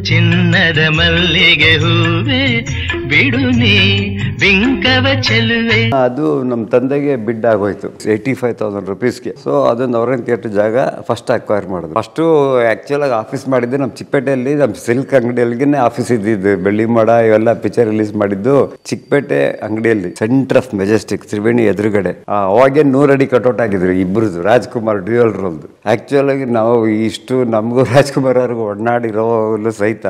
ಚಿನ್ನದ ಮಲ್ಲಿಗೆ ಹೂವೆ, ಬಿಡು ಬಿಂಕವ ಚೆಲುವೆ. ಅದು ನಮ್ಮ ತಂದೆಗೆ ಬಿಡ್ ಆಗೋಯ್ತು ಏಯ್ಟಿ ಫೈವ್ ತೌಸಂಡ್ ರುಪೀಸ್ಗೆ ಸೊ ಅದನ್ನ ಅವ್ರನ್ನ ಥಿಯೇಟರ್ ಜಾಗ ಫಸ್ಟ್ ಅಕ್ವೈರ್ ಮಾಡೋದು ಫಸ್ಟು ಆ್ಯಕ್ಚುಲಾಗಿ ಆಫೀಸ್ ಮಾಡಿದ್ದು ನಮ್ಮ ಚಿಕ್ಕಪೇಟೆಯಲ್ಲಿ, ನಮ್ಮ ಸಿಲ್ಕ್ ಅಂಗಡಿಯಲ್ಲಿಗೆ ಆಫೀಸ್ ಇದ್ದಿದ್ದು. ಬೆಳ್ಳಿ ಮಾಡ, ಇವೆಲ್ಲ ಪಿಕ್ಚರ್ ರಿಲೀಸ್ ಮಾಡಿದ್ದು ಚಿಕ್ಕಪೇಟೆ ಅಂಗಡಿಯಲ್ಲಿ ಸೆಂಟರ್ ಆಫ್ ಮೆಜೆಸ್ಟಿಕ್ ತ್ರಿವೇಣಿ ಎದುರುಗಡೆ. ಅವಾಗೆ ನೂರಡಿ ಕಟೌಟ್ ಆಗಿದ್ರು ಇಬ್ಬರದು ರಾಜ್ಕುಮಾರ್ ಡ್ಯೂಯಲ್ ರೋಲ್ದು ಆ್ಯಕ್ಚುಲ್ ಆಗಿ ನಾವು ಇಷ್ಟು ನಮಗೂ ರಾಜ್ಕುಮಾರ್ ಅವ್ರಿಗೂ ಒಡನಾಡಿರೋಲು ಸಹಿತ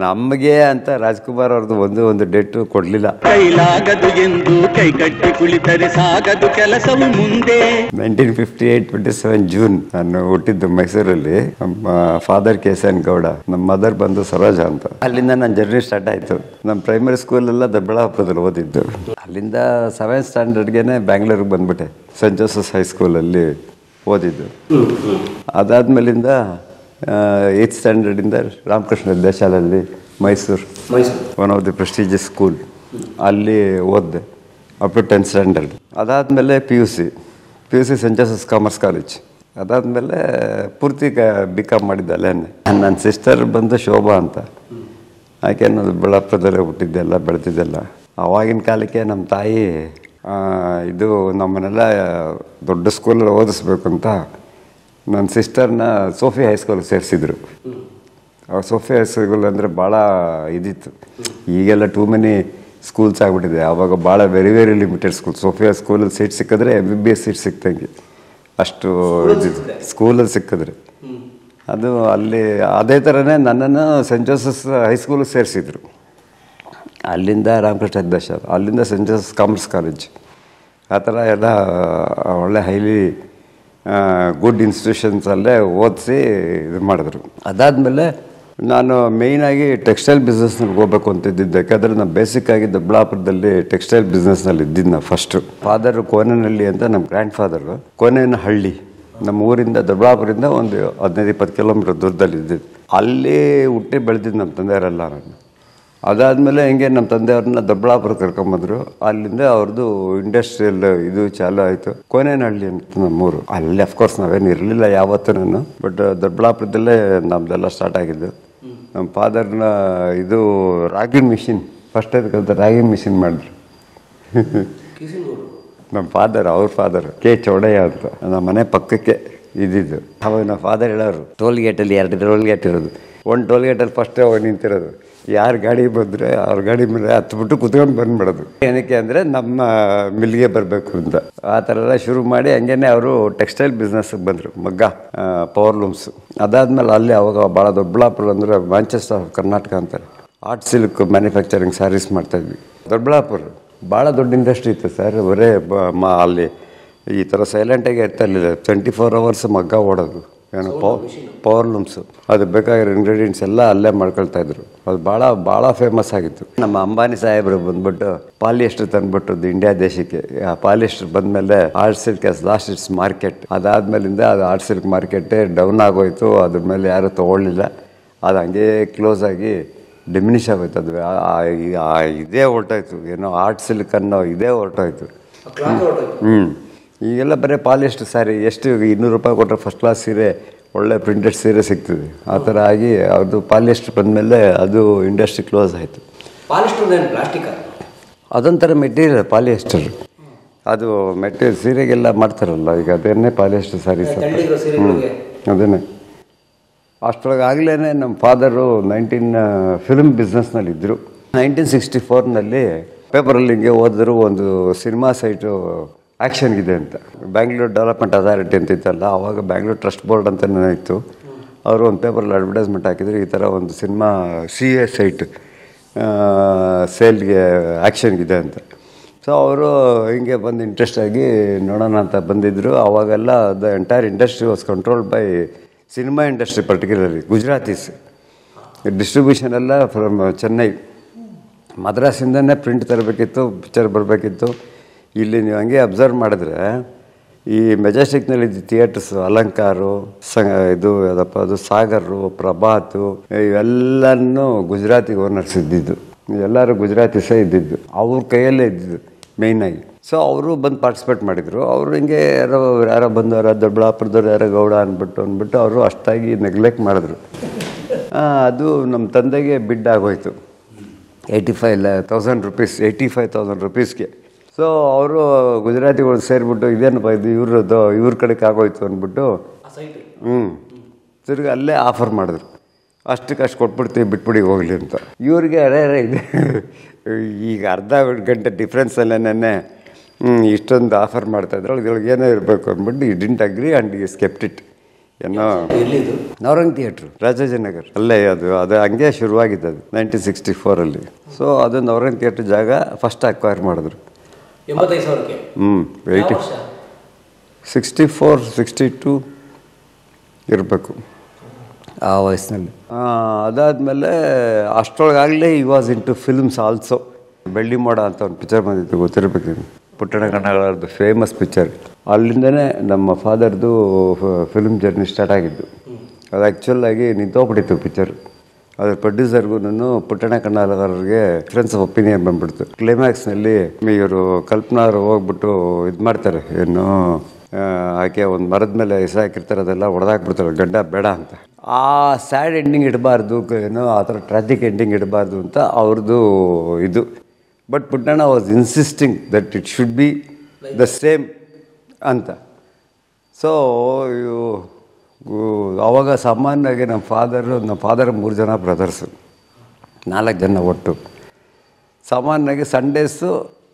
ನಮಗೆ ಅಂತ ರಾಜ್ಕುಮಾರ್ ಅವ್ರದ್ದು ಒಂದು ಒಂದು ಡೆಟ್ ಕೊಡ್ಲಿಲ್ಲ. ಕೈಲಾಗದು ಎಂದು ಕೈ ಕಟ್ಟಿ ಕುಳಿತರೆ ಸಾಗದು ಕೆಲಸವು ಮುಂದೆ. Nineteen fifty eight twenty seven June ನಾನು ಹುಟ್ಟಿದ್ದು ಮೈಸೂರಲ್ಲಿ ನಮ್ಮ ಫಾದರ್ ಕೇಸನ್ ಗೌಡ ನಮ್ಮ ಮದರ್ ಬಂದು ಸರೋಜ ಅಂತ. ಅಲ್ಲಿಂದ ನನ್ನ ಜರ್ನಿ ಸ್ಟಾರ್ಟ್ ಆಯ್ತು. ನಮ್ಮ ಪ್ರೈಮರಿ ಸ್ಕೂಲ್ ಎಲ್ಲ ದೊಡ್ಡಬಳ್ಳಾಪುರದಲ್ಲಿ ಓದಿದ್ದು. ಅಲ್ಲಿಂದ ಸೆವೆಂತ್ ಸ್ಟ್ಯಾಂಡರ್ಡ್ಗೆ ಬ್ಯಾಂಗ್ಳೂರಿಗೆ ಬಂದ್ಬಿಟ್ಟೆ. ಸೆಂಟ್ ಜೋಸಫ್ ಹೈಸ್ಕೂಲಲ್ಲಿ ಓದಿದ್ದು. ಅದಾದ್ಮೇಲಿಂದ ಏಯ್ತ್ ಸ್ಟ್ಯಾಂಡರ್ಡಿಂದ Ramakrishna ವಿದ್ಯಾಶಾಲೆಯಲ್ಲಿ Mysuru. One of the prestigious school ಅಲ್ಲಿ ಓದಿದೆ ಅಪ್ ಟು ಟೆಂತ್ ಸ್ಟ್ಯಾಂಡರ್ಡ್ ಅದಾದಮೇಲೆ P U C P U C saint Joseph's commerce college ಅದಾದಮೇಲೆ ಪೂರ್ತಿ ಕ ಬಿ ಕಾಮ್ ಮಾಡಿದ್ದೆ ಅಲ್ಲೇನೆ. ನನ್ನ ಸಿಸ್ಟರ್ ಬಂದು ಶೋಭಾ ಅಂತ. ಆಕೆ ನಾನು ಬೆಳ್ಳಾಪುರದಲ್ಲೇ ಹುಟ್ಟಿದ್ದೆಲ್ಲ ಬೆಳೆದಿದ್ದೆಲ್ಲ ಆವಾಗಿನ ಕಾಲಕ್ಕೆ ನಮ್ಮ ತಾಯಿ ಇದು ನಮ್ಮನ್ನೆಲ್ಲ ದೊಡ್ಡ ಸ್ಕೂಲಲ್ಲಿ ಓದಿಸ್ಬೇಕು ಅಂತ ನನ್ನ ಸಿಸ್ಟರ್ನ ಸೋಫಿ ಹೈಸ್ಕೂಲ್ ಸೇರಿಸಿದ್ರು. ಆ ಸೋಫಿ ಹೈಸ್ಕೂಲ್ ಅಂದರೆ ಭಾಳ ಇದಿತ್ತು. ಈಗೆಲ್ಲ ಟೂ ಮೆನಿ ಸ್ಕೂಲ್ಸ್ ಆಗಿಬಿಟ್ಟಿದೆ. ಆವಾಗ ಭಾಳ very very limited school Sophia ಸ್ಕೂಲಲ್ಲಿ ಸೀಟ್ ಸಿಕ್ಕಿದ್ರೆ M B B S seat ಸಿಕ್ತಂಗೆ ಅಷ್ಟು ಸ್ಕೂಲಲ್ಲಿ ಸಿಕ್ಕಿದ್ರೆ? ಅದು ಅಲ್ಲಿ ಅದೇ ಥರನೇ ನನ್ನನ್ನು ಸೆಂಟ್ ಜೋಸಫ್ಸ್ ಹೈಸ್ಕೂಲಿಗೆ ಸೇರಿಸಿದ್ರು. ಅಲ್ಲಿಂದ ರಾಮಕೃಷ್ಣ ವಿದ್ಯಾಶ ಅಲ್ಲಿಂದ ಸೆಂಟ್ ಜೋಸಸ್ ಕಾಮರ್ಸ್ ಕಾಲೇಜ್ ಆ ಥರ ಎಲ್ಲ ಒಳ್ಳೆ ಹೈಲಿ ಗುಡ್ ಇನ್ಸ್ಟಿಟ್ಯೂಷನ್ಸಲ್ಲೇ ಓದಿಸಿ ಇದು ಮಾಡಿದ್ರು. ಅದಾದಮೇಲೆ ನಾನು ಮೇಯ್ನಾಗಿ ಟೆಕ್ಸ್ಟೈಲ್ ಬಿಸ್ನೆಸ್ನಲ್ಲಿ ಹೋಗ್ಬೇಕು ಅಂತಿದ್ದಿದ್ದು ಯಾಕಂದರೆ ನಾನು ಬೇಸಿಕ್ಕಾಗಿ ದೊಡ್ಡಬಳ್ಳಾಪುರದಲ್ಲಿ ಟೆಕ್ಸ್ಟೈಲ್ ಬಿಸ್ನೆಸ್ನಲ್ಲಿ ಇದ್ದಿದ್ದು ನಾನು ಫಸ್ಟು ಫಾದರು ಕೋನನಹಳ್ಳಿ ಅಂತ ನಮ್ಮ ಗ್ರ್ಯಾಂಡ್ ಫಾದರು ಕೋನೇನಹಳ್ಳಿ ನಮ್ಮ ಊರಿಂದ ದೊಡ್ಡಬಳ್ಳಾಪುರದಿಂದ ಒಂದು ಹದಿನೈದು ಇಪ್ಪತ್ತು ಕಿಲೋಮೀಟರ್ ದೂರದಲ್ಲಿ ಇದ್ದಿದ್ದು. ಅಲ್ಲಿ ಹುಟ್ಟಿ ಬೆಳೆದಿದ್ದು ನಮ್ಮ ತಂದೆಯವರೆಲ್ಲ ನಾನು. ಅದಾದಮೇಲೆ ಹಿಂಗೆ ನಮ್ಮ ತಂದೆಯವ್ರನ್ನ ದೊಡ್ಡಬಳ್ಳಾಪುರ ಕರ್ಕೊಂಬಂದ್ರು. ಅಲ್ಲಿಂದ ಅವ್ರದ್ದು ಇಂಡಸ್ಟ್ರಿಯಲ್ ಇದು ಚಾಲು ಆಯಿತು. ಕೋನೇನಹಳ್ಳಿ ಅಂತ ನಮ್ಮೂರು. ಅಲ್ಲಿ ಅಫ್ಕೋರ್ಸ್ ನಾವೇನು ಇರಲಿಲ್ಲ ಯಾವತ್ತೂ ನಾನು. ಬಟ್ ದೊಡ್ಡಬಳ್ಳಾಪುರದಲ್ಲೇ ನಮ್ದೆಲ್ಲ ಸ್ಟಾರ್ಟ್ ಆಗಿದ್ದು. ನಮ್ಮ ಫಾದರ್ನ ಇದು ರಾಗಿನ್ ಮಿಷಿನ್ ಫಸ್ಟ್ ಅದು ಕಲಿತ ರಾಗಿನ್ ಮಿಷಿನ್ ಮಾಡಿದ್ರು. ನಮ್ಮ ಫಾದರ್ ಅವ್ರ ಫಾದರ್ ಕೆ ಚೌಡಯ್ಯ ಅಂತ. ನಮ್ಮ ಮನೆ ಪಕ್ಕಕ್ಕೆ ಇದ್ದಿದ್ದು. ಅವಾಗ ನಮ್ಮ ಫಾದರ್ ಹೇಳೋರು ಟೋಲ್ ಗೇಟಲ್ಲಿ ಎರಡು ಟೋಲ್ ಗೇಟ್ ಇರೋದು. ಒಂದು ಟೋಲ್ ಗೇಟಲ್ಲಿ ಫಸ್ಟೇ ಹೋಗಿ ನಿಂತಿರೋದು. ಯಾರು ಗಾಡಿ ಬಂದರೆ ಅವ್ರ ಗಾಡಿ ಮೇಲೆ ಹತ್ಬಿಟ್ಟು ಕುತ್ಕೊಂಡು ಬಂದ್ಬಿಡೋದು. ಏನಕ್ಕೆ ಅಂದರೆ ನಮ್ಮ ಮಿಲ್ಗೆ ಬರಬೇಕು ಅಂತ. ಆ ಥರ ಎಲ್ಲ ಶುರು ಮಾಡಿ ಹಂಗೇನೆ ಅವರು ಟೆಕ್ಸ್ಟೈಲ್ ಬಿಸ್ನೆಸ್ಗೆ ಬಂದರು. ಮಗ್ಗ ಪವರ್ ಲೂಮ್ಸ್ ಅದಾದಮೇಲೆ ಅಲ್ಲಿ ಅವಾಗ ಭಾಳ ದೊಡ್ಡಬಳ್ಳಾಪುರ ಅಂದರೆ ಮ್ಯಾಂಚೆಸ್ಟರ್ ಆಫ್ ಕರ್ನಾಟಕ ಅಂತಾರೆ ಆರ್ಟ್ ಸಿಲ್ಕ್ ಮ್ಯಾನುಫ್ಯಾಕ್ಚರಿಂಗ್ ಸ್ಯಾರೀಸ್ ಮಾಡ್ತಾಯಿದ್ವಿ ದೊಡ್ಡಬಳ್ಳಾಪುರ ಭಾಳ ದೊಡ್ಡ ಇಂಡಸ್ಟ್ರಿ ಇತ್ತು ಸರ್ ಬರೇ ಅಲ್ಲಿ ಈ ಥರ ಸೈಲೆಂಟಾಗಿ ಇರ್ತಾ ಇರಲಿಲ್ಲ ಟ್ವೆಂಟಿ ಫೋರ್ ಅವರ್ಸ್ ಮಗ್ಗ ಓಡೋದು. ಏನೋ ಪವರ್ ಪವರ್ ಲೂಮ್ಸು ಅದು ಬೇಕಾಗಿರೋ ಇಂಗ್ರೀಡಿಯೆಂಟ್ಸ್ ಎಲ್ಲ ಅಲ್ಲೇ ಮಾಡ್ಕೊಳ್ತಾ ಇದ್ರು. ಅದು ಭಾಳ ಭಾಳ ಫೇಮಸ್ ಆಗಿತ್ತು. ನಮ್ಮ ಅಂಬಾನಿ ಸಾಹೇಬರು ಬಂದ್ಬಿಟ್ಟು ಪಾಲಿಯೆಸ್ಟರ್ ತಂದ್ಬಿಟ್ಟು ಇಂಡಿಯಾ ದೇಶಕ್ಕೆ. ಆ ಪಾಲಿಯೆಸ್ಟರ್ ಬಂದಮೇಲೆ art silk as lost its market ಅದಾದ್ಮೇಲಿಂದ ಅದು ಆರ್ಟ್ ಸಿಲ್ಕ್ ಮಾರ್ಕೆಟೇ ಡೌನ್ ಆಗೋಯ್ತು. ಅದ್ರ ಮೇಲೆ ಯಾರೂ ತೊಗೊಳ್ಳಿಲ್ಲ. ಅದು ಹಂಗೆ ಕ್ಲೋಸ್ ಆಗಿ ಡಿಮಿನಿಷ್ ಆಗೋಯ್ತು. ಅದು ಇದೇ ಹೊರಟೋಯ್ತು. ಏನೋ ಆರ್ಟ್ ಸಿಲ್ಕ್ ಅನ್ನೋ ಇದೇ ಹೊರಟೋಯ್ತು. ಹ್ಞೂ ಈಗೆಲ್ಲ ಬರೀ ಪಾಲಿಸ್ಟ್ ಸ್ಯಾರಿ ಎಷ್ಟು ಇನ್ನೂರು ರೂಪಾಯಿ ಕೊಟ್ಟರೆ ಫಸ್ಟ್ ಕ್ಲಾಸ್ ಸೀರೆ ಒಳ್ಳೆ ಪ್ರಿಂಟೆಡ್ ಸೀರೆ ಸಿಗ್ತದೆ. ಆ ಥರ ಆಗಿ ಅದು ಪಾಲಿಸ್ಟರ್ ಬಂದಮೇಲೆ ಅದು ಇಂಡಸ್ಟ್ರಿ ಕ್ಲೋಸ್ ಆಯಿತು. ಪ್ಲಾಸ್ಟಿಕ್ ಅದೊಂಥರ ಮೆಟೀರಿಯಲ್ ಪಾಲಿಯೆಸ್ಟರ್ ಅದು ಮೆಟೀರಿಯಲ್ ಸೀರೆಗೆಲ್ಲ ಮಾಡ್ತಾರಲ್ಲ ಈಗ ಅದನ್ನೇ ಪಾಲಿಯೆಸ್ಟರ್ ಸ್ಯಾರೀಸ್ ಹ್ಞೂ ಅದನ್ನೇ. ಅಷ್ಟರೊಳಗೆ ಆಗಲೇ ನಮ್ಮ ಫಾದರು ನೈನ್ಟೀನ್ ಫಿಲ್ಮ್ ಬಿಸ್ನೆಸ್ನಲ್ಲಿದ್ದರು ನೈನ್ಟೀನ್ ಸಿಕ್ಸ್ಟಿ ಫೋರ್ನಲ್ಲಿ ಪೇಪರಲ್ಲಿ ಹಿಂಗೆ ಓದಿದ್ರು ಒಂದು ಸಿನಿಮಾ ಸೈಟು ಆ್ಯಕ್ಷನ್ಗಿದೆ ಅಂತ. ಬ್ಯಾಂಗ್ಳೂರ್ ಡೆವಲಪ್ಮೆಂಟ್ ಅಥಾರಿಟಿ ಅಂತ ಇತ್ತಲ್ಲ ಆವಾಗ ಬ್ಯಾಂಗ್ಳೂರ್ ಟ್ರಸ್ಟ್ ಬೋರ್ಡ್ ಅಂತ ಇತ್ತು. ಅವರು ಒಂದು ಪೇಪರಲ್ಲಿ ಅಡ್ವರ್ಟೈಸ್ಮೆಂಟ್ ಹಾಕಿದ್ರು, ಈ ಥರ ಒಂದು ಸಿನಿಮಾ, ಸಿ ಎ ಸೈಟ್ ಸೇಲ್ಗೆ ಆ್ಯಕ್ಷನ್ಗಿದೆ ಅಂತ. ಸೊ ಅವರು ಹಿಂಗೆ ಬಂದು ಇಂಟ್ರೆಸ್ಟ್ ಆಗಿ ನೋಡೋಣ ಅಂತ ಬಂದಿದ್ದರು ಅವಾಗೆಲ್ಲ the entire industry was controlled by cinema industry particularly Gujaratis distribution ಎಲ್ಲ ಫ್ರಮ್ ಚೆನ್ನೈ ಮದ್ರಾಸಿಂದನೇ ಪ್ರಿಂಟ್ ತರಬೇಕಿತ್ತು ಪಿಕ್ಚರ್ ಬರಬೇಕಿತ್ತು. ಇಲ್ಲಿ ನೀವು ಹಂಗೆ ಅಬ್ಸರ್ವ್ ಮಾಡಿದ್ರೆ, ಈ ಮೆಜೆಸ್ಟಿಕ್ನಲ್ಲಿ ಥಿಯೇಟರ್ಸ್, ಅಲಂಕಾರು, ಸ, ಇದು ಯಾವುದಪ್ಪ, ಅದು ಸಾಗರು, ಪ್ರಭಾತು, ಇವೆಲ್ಲನೂ ಗುಜರಾತಿ ಓನರ್ಸ್ ಇದ್ದಿದ್ದು. ಎಲ್ಲರೂ ಸಹ ಇದ್ದಿದ್ದು. ಅವ್ರ ಕೈಯಲ್ಲೇ ಇದ್ದಿದ್ದು ಮೇಯ್ನಾಗಿ ಸೊ ಅವರು ಬಂದು ಪಾರ್ಟಿಸಿಪೇಟ್ ಮಾಡಿದರು. ಅವರು ಹಿಂಗೆ ಯಾರೋ ಯಾರೋ ಬಂದವರ ದೊಡ್ಡಬಳ್ಳಾಪುರದವ್ರು, ಯಾರೋ ಗೌಡ ಅಂದ್ಬಿಟ್ಟು ಅಂದ್ಬಿಟ್ಟು ಅವರು ಅಷ್ಟಾಗಿ ನೆಗ್ಲೆಕ್ಟ್ ಮಾಡಿದ್ರು. ಅದು ನಮ್ಮ ತಂದೆಗೆ ಬಿಡ್ ಆಗೋಯ್ತು. Eighty five thousand rupees eighty five thousand ರುಪೀಸ್ಗೆ so ಅವರು ಗುಜರಾತಿಗಳು ಸೇರಿಬಿಟ್ಟು ಇದೇನಪ್ಪ ಇದು ಇವ್ರದ್ದು ಇವ್ರ ಕಡೆಗೆ ಆಗೋಯ್ತು ಅಂದ್ಬಿಟ್ಟು ಹ್ಞೂ ತಿರ್ಗಿ ಅಲ್ಲೇ ಆಫರ್ ಮಾಡಿದ್ರು. ಅಷ್ಟಕ್ಕೆ ಅಷ್ಟು ಕೊಟ್ಬಿಡ್ತೀವಿ ಬಿಟ್ಬಿಡಿ ಹೋಗಲಿ ಅಂತ. ಇವ್ರಿಗೆ ಅರೇ ಅರೇ ಇದೆ. ಈಗ ಅರ್ಧ ಗಂಟೆ ಡಿಫ್ರೆನ್ಸಲ್ಲೇ ನೆನ್ನೆ ಹ್ಞೂ ಇಷ್ಟೊಂದು ಆಫರ್ ಮಾಡ್ತಾಯಿದ್ರು ಇದ್ರೊಳಗೆ ಏನೋ ಇರಬೇಕು ಅಂದ್ಬಿಟ್ಟು ಈ ಡಿಂಟ್ ಅಗ್ರಿ ಆ್ಯಂಡ್ ಈ ಇಟ್ ಏನೋ ನವರಂಗ್ ಥಿಯೇಟ್ರ್ ರಾಜಾಜಿನಗರ್. ಅಲ್ಲೇ ಅದು ಅದು ಹಂಗೆ ಶುರುವಾಗಿದ್ದು ಅದು ನೈನ್ಟೀನ್ ಸಿಕ್ಸ್ಟಿ ಫೋರಲ್ಲಿ ಸೊ ಅದು ನವರಂಗ್ ಥಿಯೇಟ್ರ್ ಜಾಗ ಫಸ್ಟ್ ಅಕ್ವೈರ್ ಮಾಡಿದ್ರು. ಎಂಬತ್ತೈದು ಸಾವಿರಕ್ಕೆ? ಹ್ಞೂ eighty sixty four sixty two ಇರಬೇಕು. ಆ ವಯಸ್ಸಿನಲ್ಲಿ. ಅದಾದಮೇಲೆ ಅಷ್ಟರೊಳಗಾಗಲೇ ಈ was into films also Belli Moda ಅಂತ ಒಂದು ಪಿಕ್ಚರ್ ಬಂದಿತ್ತು ಗೊತ್ತಿರಬೇಕು ಪುಟ್ಟಣ ಕನ್ನಡದ ಫೇಮಸ್ ಪಿಕ್ಚರ್ ಅಲ್ಲಿಂದನೇ ನಮ್ಮ ಫಾದರ್ದು ಫಿಲ್ಮ್ ಜರ್ನಿ ಸ್ಟಾರ್ಟ್ ಆಗಿದ್ದು. ಅದು ಆ್ಯಕ್ಚುಲಾಗಿ ನಿಂತೋಗ್ಬಿಟ್ಟಿತ್ತು ಪಿಕ್ಚರ್ ಅದ್ರ ಪ್ರೊಡ್ಯೂಸರ್ಗೂ ಪುಟ್ಟಣ ಕನ್ನಡಗಾರರಿಗೆ ಡಿಫ್ರೆನ್ಸ್ ಆಫ್ ಒಪಿನಿಯನ್ ಬಂದ್ಬಿಡ್ತು. ಕ್ಲೈಮ್ಯಾಕ್ಸ್ನಲ್ಲಿ ಇವರು ಕಲ್ಪನಾ ಅವರು ಹೋಗ್ಬಿಟ್ಟು ಇದು ಮಾಡ್ತಾರೆ. ಏನು ಆಕೆ ಒಂದು ಮರದ ಮೇಲೆ ಹೆಸ ಹಾಕಿರ್ತಾರೆ, ಅದೆಲ್ಲ ಹೊಡೆದಾಕ್ಬಿಡ್ತಾರೆ ಗಂಡ ಬೇಡ ಅಂತ. ಆ ಸ್ಯಾಡ್ ಎಂಡಿಂಗ್ ಇಡಬಾರ್ದು, ಏನು, ಆ ಥರ ಟ್ರಾಜಿಕ್ ಎಂಡಿಂಗ್ ಇಡಬಾರ್ದು ಅಂತ ಅವ್ರದ್ದು ಇದು. But Puttanna was insisting that it should be the same ಅಂತ. ಸೊ ಆವಾಗ ಸಾಮಾನ್ಯವಾಗಿ ನಮ್ಮ ಫಾದರು ನಮ್ಮ ಫಾದರ್ ಮೂರು ಜನ ಬ್ರದರ್ಸು ನಾಲ್ಕು ಜನ ಒಟ್ಟು. ಸಾಮಾನ್ಯವಾಗಿ ಸಂಡೇಸು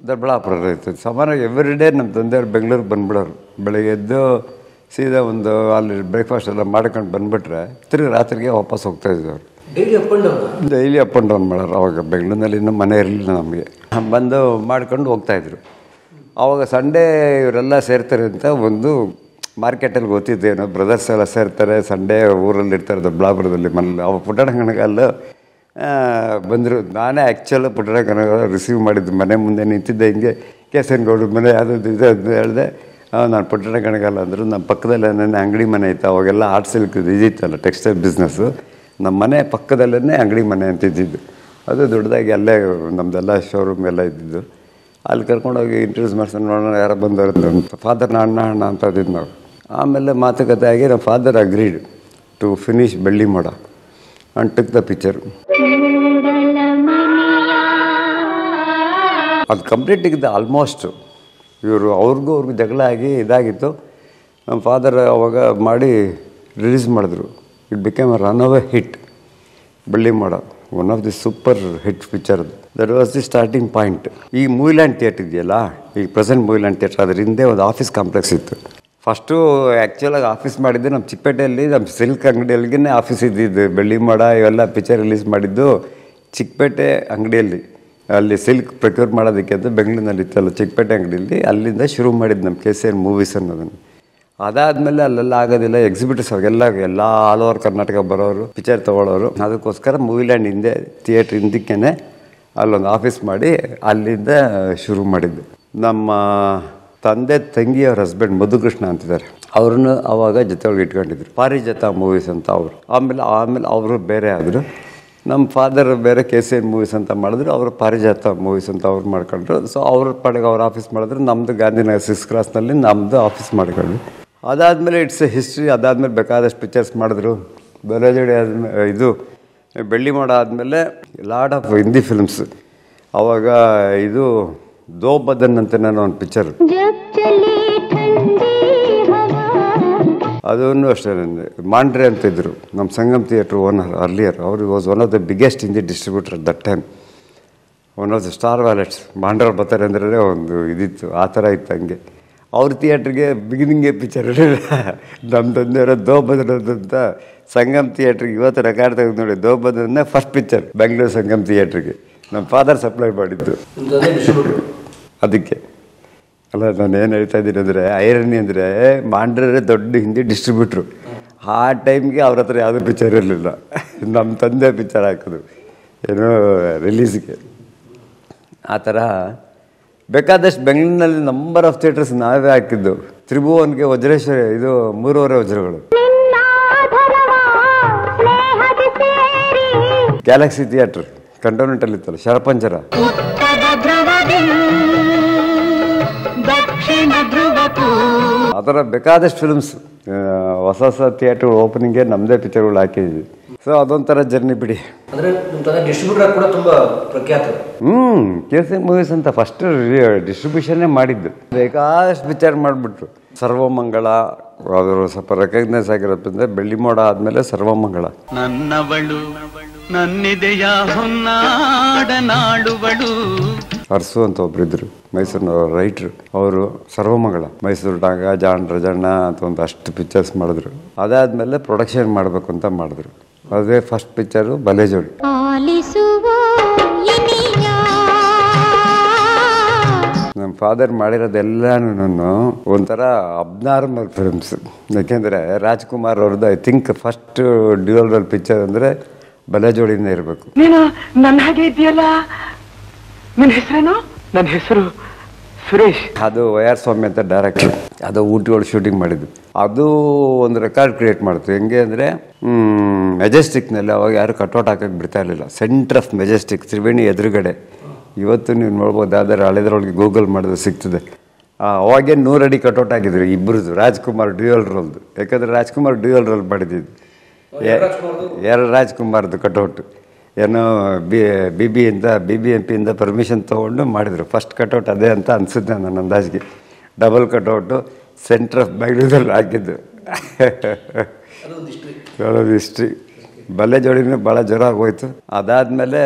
ದೊಡ್ಡಬಳ್ಳಾಪುರ ಇತ್ತು. ಸಾಮಾನ್ಯವಾಗಿ ಎವ್ರಿ ಡೇ ನಮ್ಮ ತಂದೆಯವ್ರು ಬೆಂಗಳೂರಿಗೆ ಬಂದ್ಬಿಡೋರು. ಬೆಳಗ್ಗೆ ಎದ್ದು ಸೀದಾ ಒಂದು ಅಲ್ಲಿ ಬ್ರೇಕ್ಫಾಸ್ಟ್ ಎಲ್ಲ ಮಾಡ್ಕೊಂಡು ಬಂದುಬಿಟ್ರೆ ತಿರುಗಿ ರಾತ್ರಿಗೆ ವಾಪಸ್ ಹೋಗ್ತಾ ಅವರು. Daily up and down daily up and down ಮಾಡೋರು ಅವಾಗ. ಬೆಂಗಳೂರಿನಲ್ಲಿ ಇನ್ನೂ ಮನೆ ಇರಲಿಲ್ಲ ನಮಗೆ. ಬಂದು ಮಾಡ್ಕೊಂಡು ಹೋಗ್ತಾಯಿದ್ರು ಆವಾಗ ಸಂಡೇ ಇವರೆಲ್ಲ ಸೇರ್ತಾರೆ ಅಂತ ಒಂದು ಮಾರ್ಕೆಟಲ್ಲಿ ಗೊತ್ತಿದ್ದೇನು ಬ್ರದರ್ಸ್ ಎಲ್ಲ ಸೇರ್ತಾರೆ, ಸಂಡೇ ಊರಲ್ಲಿ ಇರ್ತಾರೆ ದೊಡ್ಡಬಳ್ಳಾಪುರದಲ್ಲಿ ಮನೇಲಿ ಅವ ಪುಟ್ಟಣ ಬಂದರು. ನಾನೇ ಆ್ಯಕ್ಚುಲ್ ಪುಟ್ಟಣ ರಿಸೀವ್ ಮಾಡಿದ್ದು, ಮನೆ ಮುಂದೆ ನಿಂತಿದ್ದೆ ಹಿಂಗೆ, ಕೇಸನಗೌಡ್ರ ಮನೆ, ಅದು ಇದು ಅಂತ ಹೇಳಿದೆ ನಾನು ಪುಟ್ಟಣ ಕಣಗಾಲ ಅಂದರು ನಮ್ಮ ಪಕ್ಕದಲ್ಲೇ ನನ್ನ ಅಂಗಡಿ ಮನೆ ಇತ್ತು, ಅವಾಗೆಲ್ಲ ಆರ್ಟ್ ಸಿಲ್ಕ್ ಇದಿತ್ತಲ್ಲ ಟೆಕ್ಸ್ಟೈಲ್ ಬಿಸ್ನೆಸ್ಸು ನಮ್ಮ ಮನೆ ಪಕ್ಕದಲ್ಲೇ ಅಂಗಡಿ ಮನೆ ಅಂತಿದ್ದಿದ್ದು ಅದು ದೊಡ್ಡದಾಗಿ ಅಲ್ಲೇ ನಮ್ಮದೆಲ್ಲ ಶೋರೂಮ್ ಎಲ್ಲ ಇದ್ದಿದ್ದು. ಅಲ್ಲಿ ಕರ್ಕೊಂಡೋಗಿ ಇಂಟ್ರೊಡ್ಯೂಸ್ ಮಾಡ್ಸೋಣ, ನೋಡೋಣ ಯಾರೋ ಬಂದವರು ಫಾದರ್ ಅಣ್ಣ ಅಣ್ಣ ಅಂತ ಇದ್ದಿದ್ದು ನಾವು. ಆಮೇಲೆ ಮಾತುಕತೆ ಆಗಿ ನಮ್ಮ father agreed to finish Belli Moda and tick the picture ಅದು ಕಂಪ್ಲೀಟ್ ಇದ್ದ ಆಲ್ಮೋಸ್ಟ್ ಇವರು ಅವ್ರಿಗೂ ಅವ್ರಿಗೂ ಜಗಳ ಆಗಿ ಇದಾಗಿತ್ತು. ನಮ್ಮ ಫಾದರ್ ಅವಾಗ ಮಾಡಿ ರಿಲೀಸ್ ಮಾಡಿದ್ರು. It became a runaway hit Belli Moda one of the super hit picture that was the starting point ಈ ಮೂವಿಲ್ಯಾಂಡ್ ಥಿಯೇಟರ್ ಇದೆಯಲ್ಲ, ಈ ಪ್ರೆಸೆಂಟ್ ಮೂವಿಲ್ಯಾಂಡ್ ಥಿಯೇಟರ್ ಅದ್ರ ಹಿಂದೆ ಒಂದು ಆಫೀಸ್ ಕಾಂಪ್ಲೆಕ್ಸ್ ಇತ್ತು. ಫಸ್ಟು ಆ್ಯಕ್ಚುಲಾಗಿ ಆಫೀಸ್ ಮಾಡಿದ್ದು ನಮ್ಮ ಚಿಕ್ಕಪೇಟೆಯಲ್ಲಿ, ನಮ್ಮ ಸಿಲ್ಕ್ ಅಂಗಡಿಯಲ್ಲಿಗೆ ಆಫೀಸ್ ಇದ್ದಿದ್ದು. ಬೆಳ್ಳಿ ಮಡ ಇವೆಲ್ಲ ಪಿಕ್ಚರ್ ರಿಲೀಸ್ ಮಾಡಿದ್ದು ಚಿಕ್ಕಪೇಟೆ ಅಂಗಡಿಯಲ್ಲಿ. ಅಲ್ಲಿ ಸಿಲ್ಕ್ ಪ್ರೊಕ್ಯೂರ್ ಮಾಡೋದಕ್ಕೆ ಅಂತ ಬೆಂಗಳೂರಿನಲ್ಲಿ ಇತ್ತಲ್ಲ, ಚಿಕ್ಕಪೇಟೆ ಅಂಗಡಿಯಲ್ಲಿ. ಅಲ್ಲಿಂದ ಶುರು ಮಾಡಿದ್ದು ನಮ್ಮ ಕೆ ಸಿ ಆರ್ ಮೂವೀಸ್ ಅನ್ನೋದನ್ನು. ಅದಾದಮೇಲೆ ಅಲ್ಲೆಲ್ಲ ಆಗೋದಿಲ್ಲ ಎಕ್ಸಿಬಿಟರ್ಸ್ ಅವಾಗೆಲ್ಲ ಎಲ್ಲ ಆಲ್ ಓವರ್ ಕರ್ನಾಟಕ ಬರೋರು ಪಿಕ್ಚರ್ ತೊಗೊಳೋರು ಅದಕ್ಕೋಸ್ಕರ ಮೂವಿಲ್ಯಾಂಡ್ ಹಿಂದೆ ಥಿಯೇಟ್ರ್ ಹಿಂದಕ್ಕೇ ಅಲ್ಲೊಂದು ಆಫೀಸ್ ಮಾಡಿ ಅಲ್ಲಿಂದ ಶುರು ಮಾಡಿದ್ದು. ನಮ್ಮ ತಂದೆ ತಂಗಿಯವ್ರ ಹಸ್ಬೆಂಡ್ ಮಧುಕೃಷ್ಣ ಅಂತಿದ್ದಾರೆ. ಅವ್ರನ್ನ ಅವಾಗ ಒಳಗೆ ಇಟ್ಕೊಂಡಿದ್ರು. ಪಾರಿಜಾತ ಮೂವೀಸ್ ಅಂತ ಅವರು. ಆಮೇಲೆ ಆಮೇಲೆ ಅವರು ಬೇರೆ ಆದರು. ನಮ್ಮ ಫಾದರ್ ಬೇರೆ ಕೆ ಸಿ ಎನ್ ಮೂವೀಸ್ ಅಂತ ಮಾಡಿದ್ರು. ಅವರು ಪಾರಿಜಾತ ಮೂವೀಸ್ ಅಂತ ಅವ್ರು ಮಾಡ್ಕೊಂಡ್ರು. ಸೊ ಅವ್ರ ಪಡೆಗೆ ಅವ್ರ ಆಫೀಸ್ ಮಾಡಿದ್ರು. ನಮ್ಮದು ಗಾಂಧಿನಗರ್ ಸಿಕ್ಸ್ ಕ್ರಾಸ್ನಲ್ಲಿ ನಮ್ಮದು ಆಫೀಸ್ ಮಾಡ್ಕೊಂಡ್ವಿ. ಅದಾದಮೇಲೆ ಇಟ್ಸ್ ಎ ಹಿಸ್ಟ್ರಿ ಅದಾದಮೇಲೆ ಬೇಕಾದಷ್ಟು ಪಿಕ್ಚರ್ಸ್ ಮಾಡಿದ್ರು. ಬೆರಜಡಿ ಆದಮೇಲೆ ಇದು ಬೆಳ್ಳಿ ಮಾಡ ಆದಮೇಲೆ ಆಫ್ ಹಿಂದಿ ಫಿಲ್ಮ್ಸ್ ಅವಾಗ ಇದು ದೋ ಬದನ್ ಅಂತ ನಾನು ಒಂದು ಪಿಕ್ಚರ್ ಅದನ್ನು ಅಷ್ಟೇ ಮಾಂಡ್ರೆ ಅಂತ ಇದ್ದರು ನಮ್ಮ ಸಂಗಮ್ ಥಿಯೇಟ್ರ್ ಓನರ್ ಅರ್ಲಿಯರ್ ಅವರು was one of the biggest the distributor that time one of the star valets Mandre ಬರ್ತಾರೆ ಅಂದ್ರೆ ಒಂದು ಇದಿತ್ತು. ಆ ಥರ ಇತ್ತು ಹಂಗೆ. ಅವ್ರ ಥಿಯೇಟ್ರಿಗೆ ಬಿಗಿನಿಂಗೇ ಪಿಕ್ಚರ್ ನಮ್ಮ ತಂದೆಯವರ ದೋ ಅಂತ ಸಂಗಮ್ ಥಿಯೇಟ್ರಿಗೆ ಇವತ್ತು ರೆಕಾರ್ಡ್ ತೆಗೆದು ನೋಡಿ ದೋಬದನ್ನ ಫಸ್ಟ್ ಪಿಕ್ಚರ್ ಬೆಂಗಳೂರು ಸಂಗಮ್ ಥಿಯೇಟ್ರಿಗೆ ನಮ್ಮ ಫಾದರ್ ಸಪ್ಲೈ ಮಾಡಿದ್ದು. ಅದಕ್ಕೆ. ಅಲ್ಲ ನಾನು ಏನು ಹೇಳ್ತಾ ಇದ್ದೀನಿ ಅಂದರೆ ಐರನಿ ಅಂದರೆ ಮಾಂಡ್ರೆ ದೊಡ್ಡ ಹಿಂದಿ ಡಿಸ್ಟ್ರಿಬ್ಯೂಟ್ರು ಆ ಟೈಮ್ಗೆ ಅವ್ರ ಹತ್ರ ಯಾವುದೂ ಪಿಕ್ಚರ್ ಇರಲಿಲ್ಲ. ನಮ್ಮ ತಂದೆ ಪಿಕ್ಚರ್ ಹಾಕೋದು. ಏನೋ ರಿಲೀಸ್ಗೆ ಆ ಥರ ಬೇಕಾದಷ್ಟು ಬೆಂಗಳೂರಿನಲ್ಲಿ ನಂಬರ್ ಆಫ್ ಥಿಯೇಟರ್ಸ್ ನಾವೇ ಹಾಕಿದ್ದು. ತ್ರಿಭುವನ್ಗೆ ವಜ್ರೇಶ್ವರಿ ಇದು ಮೂರುವರೆ ವಜ್ರಗಳು. ಗ್ಯಾಲಕ್ಸಿ ಥಿಯೇಟ್ರ್ ಕಂಟೋನೆಂಟಲ್ಲಿ ಇತ್ತಲ್ಲ ಶರಪಂಜರ. ಆ ಥರ ಬೇಕಾದಷ್ಟು ಫಿಲ್ಮ್ಸ್ ಹೊಸ ಹೊಸ ಥಿಯೇಟರ್ ಓಪನಿಂಗ್ಗೆ ನಮ್ಮದೇ ಪಿಕ್ಚರ್ಗಳು ಹಾಕಿದ್ವಿ. ಸೊ ಅದೊಂಥರ ಜರ್ನಿ ಬಿಡಿ. ಅಂದ್ರೆ ನಿಮ್ಮ ತಂದೆ ಡಿಸ್ಟ್ರಿಬ್ಯೂಟರ್ ಕೂಡ ತುಂಬಾ ಪ್ರಖ್ಯಾತ. ಹ್ಞೂ ಕೆ ಸಿ ಮೂವೀಸ್ ಅಂತ ಫಸ್ಟ್ ಡಿಸ್ಟ್ರಿಬ್ಯೂಷನ್ನೇ ಮಾಡಿದ್ದು. ಬೇಕಾದಷ್ಟು ವಿಚಾರ ಮಾಡಿಬಿಟ್ರು. ಸರ್ವಮಂಗಳ ಅವರು ಸ್ವಲ್ಪ ರೆಕಗ್ನೈಸ್ ಆಗಿರೋದ್ರಿಂದ ಬೆಳ್ಳಿ ಮೋಡ ಆದಮೇಲೆ ಸರ್ವಮಂಗಳ. ನನ್ನವಳು ನನ್ನಿದೆಯ ಹೊನ್ನಾಡ ನಾಡುವಳು. ಅರಸು ಅಂತ ಒಬ್ಬರಿದ್ದರು ಮೈಸೂರಿನ ರೈಟ್ರು. ಅವರು ಸರ್ವಮಂಗಳ. ಮೈಸೂರು ಡಾಗ ಜಾನ್ ರಜಣ್ಣ ಅಂತ ಒಂದು ಅಷ್ಟು ಪಿಕ್ಚರ್ಸ್ ಮಾಡಿದ್ರು. ಅದಾದಮೇಲೆ ಪ್ರೊಡಕ್ಷನ್ ಮಾಡಬೇಕು ಅಂತ ಮಾಡಿದ್ರು. ಅದೇ ಫಸ್ಟ್ ಪಿಕ್ಚರು ಬಲೇಜೋಡಿ ನಮ್ಮ ಫಾದರ್ ಮಾಡಿರೋದೆಲ್ಲನೂ ಒಂಥರ ಅಬ್ನಾರ್ಮಲ್ ಫಿಲ್ಮ್ಸ್ ಯಾಕೆಂದರೆ ರಾಜ್ಕುಮಾರ್ ಅವ್ರದ್ದು I think first dual role picture ಅಂದರೆ ಬಲಜೋಡಿನೇ ಇರಬೇಕು. ನೀನು ನನ್ನ ಹಾಗೆ ಇದೆಯಲ್ಲ? ನಿನ್ನ ಹೆಸರೇನು? ನನ್ನ ಹೆಸರು ಸುರೇಶ್. ಅದು ವೈ ಆರ್ ಸ್ವಾಮಿ ಅಂತ ಡೈರೆಕ್ಟರ್ ಅದು ಊಟಿ ಒಳಗೆ ಶೂಟಿಂಗ್ ಮಾಡಿದ್ವಿ ಅದು ಒಂದು ರೆಕಾರ್ಡ್ ಕ್ರಿಯೇಟ್ ಮಾಡ್ತು. ಹೆಂಗೆ ಅಂದರೆ ಮೆಜೆಸ್ಟಿಕ್ನಲ್ಲಿ ಅವಾಗ ಯಾರು ಕಟೌಟ್ ಹಾಕಕ್ಕೆ ಬಿಡ್ತಾ ಇರಲಿಲ್ಲ. ಸೆಂಟರ್ ಆಫ್ ಮೆಜೆಸ್ಟಿಕ್ ತ್ರಿವೇಣಿ ಎದುರುಗಡೆ. ಇವತ್ತು ನೀವು ನೋಡ್ಬೋದು ಆದರೆ ಹಳೆದ್ರೊಳಗೆ ಗೂಗಲ್ ಮಾಡಿದ್ರೆ ಸಿಗ್ತದೆ. ಅವಾಗೇನು ಅವಾಗೇ ನೂರಡಿ ಕಟೌಟ್ ಆಗಿದ್ರು ಇಬ್ಬರದು ರಾಜ್ಕುಮಾರ್ ಡ್ಯೂಯಲ್ ರೋಲ್ದು ಯಾಕಂದರೆ ರಾಜ್ಕುಮಾರ್ ಡ್ಯೂಯಲ್ ರೋಲ್ ಮಾಡಿದ್ದು ಎರಡು ರಾಜ್ಕುಮಾರ್ದು ಕಟೌಟ್? ಏನೋ ಬಿ ಬಿ ಬಿ ಇಂದ, ಬಿ ಬಿ ಎಂ ಪಿಯಿಂದ ಪರ್ಮಿಷನ್ ತೊಗೊಂಡು ಮಾಡಿದರು. ಫಸ್ಟ್ ಕಟೌಟ್ ಅದೇ ಅಂತ ಅನಿಸುತ್ತೆ ನನ್ನ ಅಂದಾಜಿಗೆ. ಡಬಲ್ ಕಟೌಟು ಸೆಂಟ್ರ್ ಆಫ್ ಬೆಂಗಳೂರಲ್ಲಿ ಹಾಕಿದ್ದು. ಹೇಳೋದು ಹಿಸ್ಟ್ರಿ ಬಲ್ಲೆ ಜೋಡಿನೂ ಭಾಳ ಜ್ವರ ಆಗೋಯ್ತು ಅದಾದಮೇಲೆ